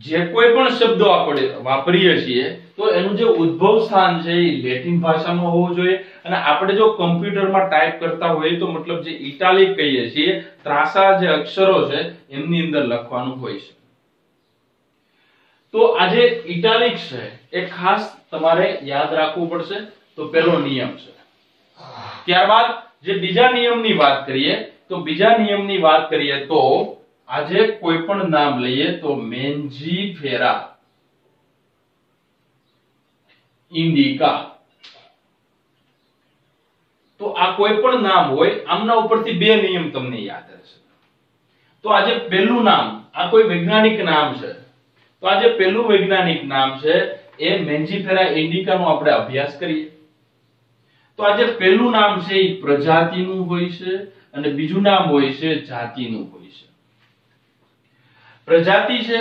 જે કોઈ પણ શબ્દો આપણે વાપરીએ છીએ, તો એનું જે ઉદ્ભવ સ્થાન છે એ લેટિન ભાષામાં હોવું જોઈએ. અને આપણે જો કમ્પ્યુટરમાં ટાઈપ કરતા હોઈએ, તો મતલબ જે ઇટાલિક કહીએ છીએ, ત્રાસા જે અક્ષરો છે, એમની અંદર લખવાનું હોય છે. તો આ જે ઇટાલિક છે, એ ખાસ તમારે યાદ રાખવું પડશે. તો પહેલો નિયમ છે. ત્યારબાદ, જે બીજા નિયમની વાત કરીએ તો બીજા નિયમની વાત કરીએ તો આજે કોઈ પણ નામ લઈએ તો મેન્જીફેરા ઇન્ડિકા. તો આ કોઈ પણ નામ હોય, આમના ઉપરથી બે નિયમ તમને યાદ રહેશે. તો આજે પહેલું નામ, આ કોઈ વૈજ્ઞાનિક નામ છે. તો આજે પહેલું વૈજ્ઞાનિક નામ છે એ મેન્જીફેરા ઇન્ડિકાનો આપણે અભ્યાસ કરીએ. તો આજે પહેલું નામ છે એ પ્રજાતિનું હોય છે અને બીજું નામ હોય છે જાતિનું હોય છે. પ્રજાતિ છે,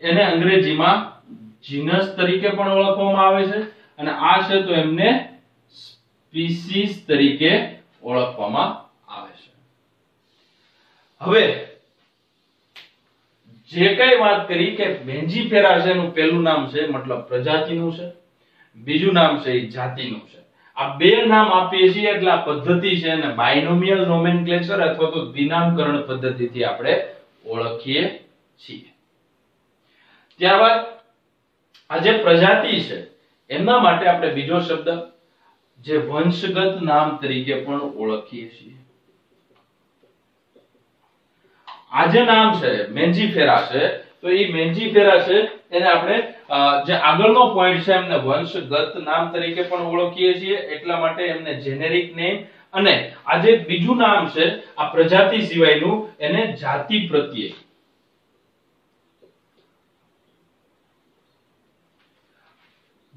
એને અંગ્રેજીમાં જીનસ તરીકે પણ ઓળખવામાં આવે છે અને આ છે તો એમને સ્પીસીસ તરીકે ઓળખવામાં આવે છે. હવે, જે કઈ વાત કરી કે મેન્જીફેરા છે એનું પહેલું નામ છે, મતલબ પ્રજાતિનું છે. બીજું નામ છે એ જાતિનું છે. આ બે નામ આપીએ છીએ એટલે આ પદ્ધતિ છે અને બાયનોમિયલ નોમેનક્લેચર અથવા તો દ્વિનામકરણ પદ્ધતિથી આપણે ઓળખીએ છીએ. ત્યારબાદ આ જે પ્રજાતિ છે, એમના માટે આપણે બીજો શબ્દ જે વંશગત નામ તરીકે પણ ઓળખીએ છીએ. આ જે નામ છે મેન્જીફેરા છે તો એ મેન્જીફેરા છે. એને આપણે જે આગળનો પોઈન્ટ છે એમને વંશગત નામ તરીકે પણ ઓળખીએ છીએ. એટલા માટે એમને જેનેરિક નેમ અને આ જે બીજું નામ છે, આ પ્રજાતિ સિવાયનું, એને જાતિ પ્રત્યે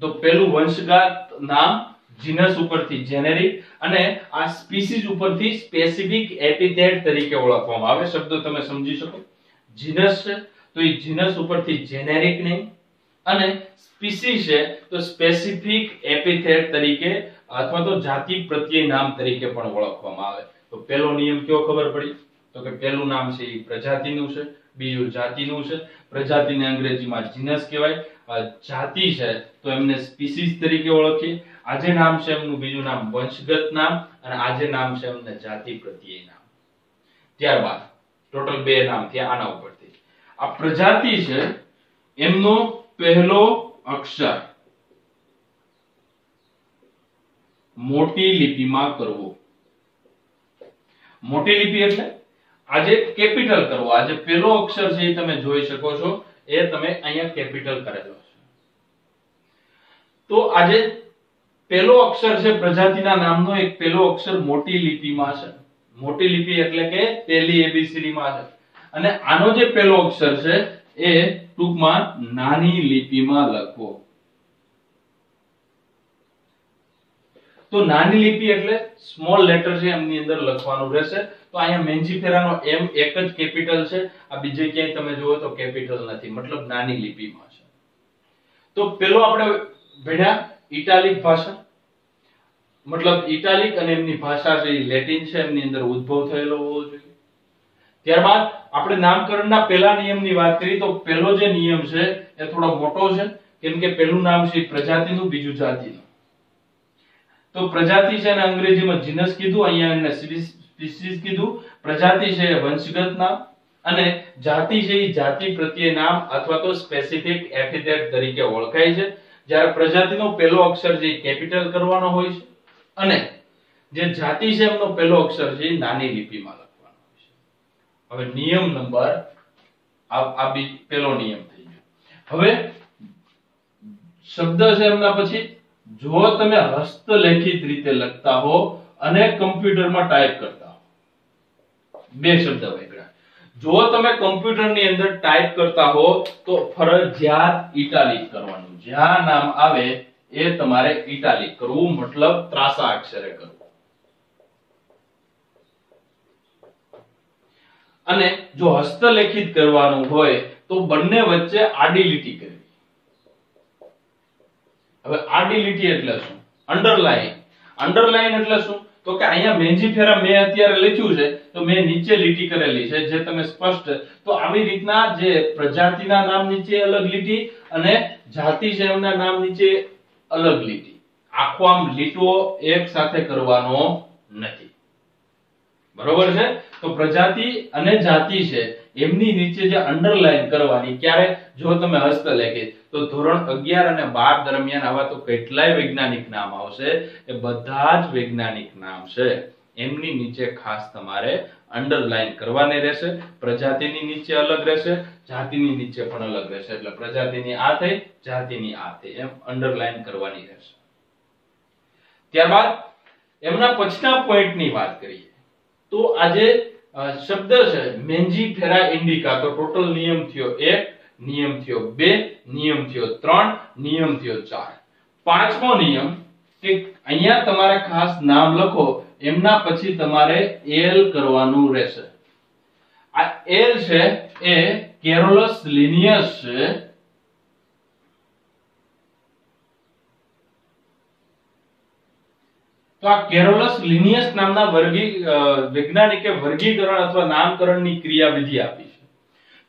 તો પેલું વંશગત નામ જીનસ ઉપરથી જેનેરિક અને આ સ્પીસીઝ ઉપરથી સ્પેસિફિક એપિથેટ તરીકે ઓળખવામાં આવે. શબ્દો તમે સમજી શકો. જીનસ છે તો એ જીનસ ઉપરથી જેનેરિક નેમ અને સ્પીસી છે, તો સ્પેસિફિક એપિથેટ તરીકે અથવા તો જાતિ પ્રત્યે નામ તરીકે પણ ઓળખવામાં આવે. તો પહેલો નિયમ કયો ખબર પડી? તો કે પહેલું નામ છે એ પ્રજાતિનું છે, બીજું જાતિનું છે. પ્રજાતિને અંગ્રેજીમાં જીનસ કહેવાય. જાતિ છે, તો એમને સ્પીસીસ તરીકે ઓળખીએ. આજે નામ છે એમનું બીજું નામ વંશગત નામ અને આજે નામ છે એમને જાતિ પ્રત્યે નામ. ત્યારબાદ ટોટલ બે નામ થયા આના ઉપરથી. આ પ્રજાતિ છે, એમનો પહેલો અક્ષર. મોટી લિપિમાં કરવો. મોટી લિપિ એટલે આજે કેપિટલ કરવો. આજે પહેલો અક્ષર છે એ તમે જોઈ શકો છો, એ તમે અહીંયા કેપિટલ કરેલો છે. તો આજે પહેલો અક્ષર છે પ્રજાતિના નામનો, એક પહેલો અક્ષર મોટી લિપિમાં છે. મોટી લિપિ એટલે કે પહેલી એબીસીડી માં છે. અને આનો જે પહેલો અક્ષર છે એ ટૂંકમાં નાની લિપિમાં લખવો તો નાની લિપિ એટલે સ્મોલ લેટર છે, એમની અંદર લખવાનું રહેશે. તો અહીંયા મેન્જીફેરાનો એમ એક જ કેપિટલ છે. આ બીજે ક્યાંય તમે જુઓ તો કેપિટલ નથી, મતલબ નાની લિપિમાં છે. તો પેલો આપણે ભણ્યા ઇટાલિક ભાષા. મતલબ ઇટાલિક અને એમની ભાષા જે લેટિન છે, એમની અંદર ઉદ્ભવ થયેલો હોવો જોઈએ. ત્યારબાદ આપણે નામકરણના પહેલા નિયમની વાત કરી, તો પહેલો જે નિયમ છે, એ થોડો મોટો છે, કેમ કે પહેલું નામ છે પ્રજાતિનું, બીજું જાતિનું. તો પ્રજાતિ છે એને અંગ્રેજીમાં જીનસ કીધું, અહીંયા એને સ્પીસીસ કીધું. પ્રજાતિ છે વંશગત નામ, અને જાતિ છે એ જાતિ પ્રત્યે નામ, અથવા તો સ્પેસિફિક એપિથેટ તરીકે ઓળખાય છે. જ્યારે પ્રજાતિનો પહેલો અક્ષર જે કેપિટલ કરવાનો હોય છે, અને જે જાતિ છે એમનો પહેલો અક્ષર છે નાની લિપિમાં હવે નિયમ નંબર, આ પેલો નિયમ થઈ ગયો. હવે શબ્દ છે એમના પછી, જો તમે હસ્તલેખિત રીતે લખતા હો અને કમ્પ્યુટરમાં ટાઈપ કરતા હો. બે શબ્દ વેગળા જો તમે કમ્પ્યુટરની અંદર ટાઈપ કરતા હો, તો ફરજિયાત ઇટાલિક કરવાનું. જ્યાં નામ આવે એ તમારે ઇટાલિક કરવું, મતલબ ત્રાસા અક્ષરે કરવું. અને જો હસ્તલેખિત કરવાનું હોય તો બંને વચ્ચે આડી લીટી કરવી. હવે આડી લીટી એટલે શું? અંડરલાઈન. અંડરલાઈન એટલે શું? તો કે અહીંયા મેંજી ફેરા મેં અત્યારે લખ્યું છે, તો મેં નીચે લીટી કરેલી છે, જે તમે સ્પષ્ટ તો આવી રીતના જે પ્રજાતિના નામ નીચે અલગ લીટી અને જાતિ છે એમના નામ નીચે અલગ લીટી. આખો આમ લીટો એક સાથે કરવાનો નથી. બરોબર છે? તો પ્રજાતિ અને જાતિ છે, એમની નીચે જે અંડરલાઈન કરવાની, ક્યારે? જો તમે હસ્તલેખિત, તો ધોરણ 11 અને બાર દરમિયાન આવા તો કેટલાય વૈજ્ઞાનિક નામ આવશે, એ બધા જ વૈજ્ઞાનિક નામ છે. એમની નીચે ખાસ તમારે અંડરલાઈન કરવાની રહેશે, પ્રજાતિની નીચે અલગ રહેશે, જાતિની નીચે પણ અલગ રહેશે. એટલે પ્રજાતિની આ થઈ, જાતિની આ થઈ, એમ અંડરલાઈન કરવાની રહેશે. ત્યારબાદ, એમના પછીના પોઈન્ટની વાત કરીએ. તો આજે શબ્દ છે મેન્જી ફેરા ઇન્ડિકા તો ટોટલ નિયમ થયો એક, નિયમ થયો બે, નિયમ થયો ત્રણ, નિયમ થયો ચાર. પાંચમો નિયમ કે અહીંયા તમારે ખાસ નામ લખો, એમના પછી તમારે એલ કરવાનું રહેશે. આ એલ છે એ કેરોલસ લિનિયસ છે તો આ કેરોલસ લિનિયસ નામના વર્ગી વૈજ્ઞાનિકે વર્ગીકરણ અથવા નામકરણની ક્રિયાવિધિ આપી છે.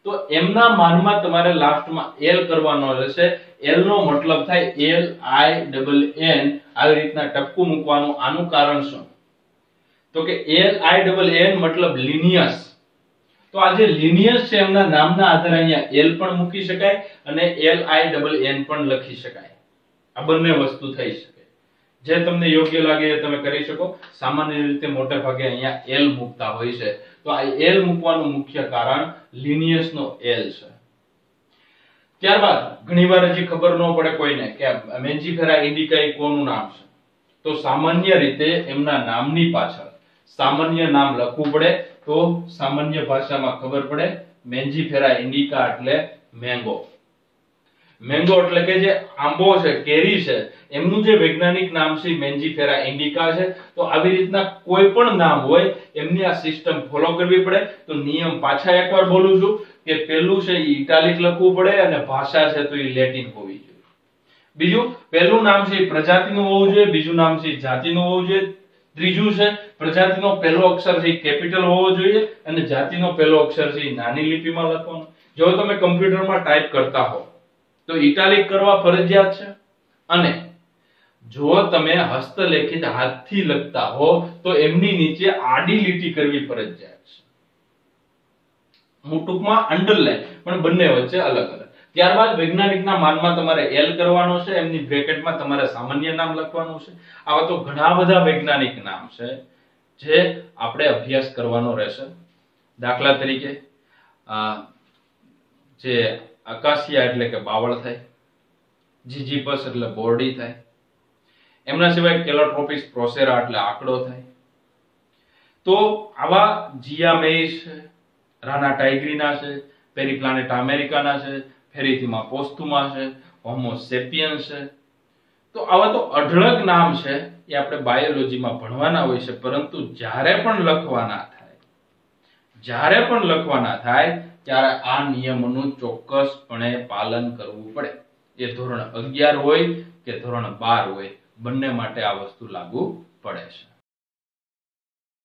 તો એમના માનમાં તમારે લાસ્ટમાં એલ કરવાનો રહેશે. એલ નો મતલબ થાય એલ આઈ ડબલ એન. આવી રીતના ટપકું મૂકવાનું આનું કારણ શું? તો કે એલ આઈ ડબલ એન મતલબ લિનિયસ. તો આ જે લિનિયસ છે એમના નામના આધારે અહીંયા એલ પણ મૂકી શકાય અને એલ આઈ ડબલ એન પણ લખી શકાય. આ બંને વસ્તુ થઈ શકે જે તમને યોગ્ય લાગે એ તમે કરી શકો. સામાન્ય રીતે મોટે ભાગે અહીંયા એલ મૂકતા હોય છે. તો આ એલ મૂકવાનું મુખ્ય કારણ લિનિયસ નો એલ છે. ત્યારબાદ ઘણીવાર હજી ખબર ન પડે કોઈને કે મેન્જીફેરા ઇન્ડિકા એ કોનું નામ છે. તો સામાન્ય રીતે એમના નામની પાછળ સામાન્ય નામ લખવું પડે. તો સામાન્ય ભાષામાં ખબર પડે મેન્જીફેરા ઇન્ડિકા એટલે મેંગો. મેંગો એટલે કે જે આંબો છે, કેરી છે, એમનું જે વૈજ્ઞાનિક નામ છે મેન્જીફેરા ઇન્ડિકા છે, તો આવી રીતના કોઈ પણ નામ હોય, એમની આ સિસ્ટમ ફોલો કરવી પડે. તો નિયમ પાછા એકવાર બોલું છું કે પેલું છે એ ઇટાલિક લખવું પડે અને ભાષા છે તો એ લેટિન હોવી જોઈએ. બીજું, પહેલું નામ છે પ્રજાતિનું હોવું જોઈએ, બીજું નામ છે જાતિનું હોવું જોઈએ. ત્રીજું છે, પ્રજાતિનો પહેલો અક્ષર છે કેપિટલ હોવો જોઈએ અને જાતિનો પહેલો અક્ષર છે નાની લિપિમાં લખવાનો. જો તમે કમ્પ્યુટરમાં ટાઈપ કરતા હો તો ઇટાલિક કરવા ફરજિયાત છે? અને જો તમે હસ્તલેખિત હાથથી લખતા હો, તો એમની નીચે આડી લીટી કરવી ફરજિયાત છે. હું ટૂંકમાં અંડરલાઈન પણ બંને વચ્ચે અલગ અલગ. ત્યારબાદ વૈજ્ઞાનિકના માનમાં તમારે એલ કરવાનો છે, એમની બ્રેકેટમાં તમારે સામાન્ય નામ લખવાનું છે. આવા તો ઘણા બધા વૈજ્ઞાનિક નામ છે, જે આપણે અભ્યાસ કરવાનો રહેશે. દાખલા તરીકે જે અકાશિયા એટલે કે બાવળ થાય, જીજીપસ એટલે બોરડી થાય, એમના સિવાય કેલોટ્રોપિસ પ્રોસેરા એટલે આંકડો થાય. તો આવા જીયામેઇસ રાના ટાઇગ્રીના છે, પેરીપ્લાનેટ અમેરિકાના છે, ફેરીથીમાં પોસ્તુમા છે, હોમો સેપિયન્સ છે. તો આવા તો અઢળક નામ છે, એ આપણે બાયોલોજીમાં ભણવાના હોય છે, પરંતુ જ્યારે પણ લખવાના થાય, જ્યારે પણ લખવાના થાય ત્યારે આ નિયમોનું ચોક્કસપણે પાલન કરવું પડે. એ ધોરણ અગિયાર હોય કે ધોરણ બાર હોય, બંને માટે આ વસ્તુ લાગુ પડે છે.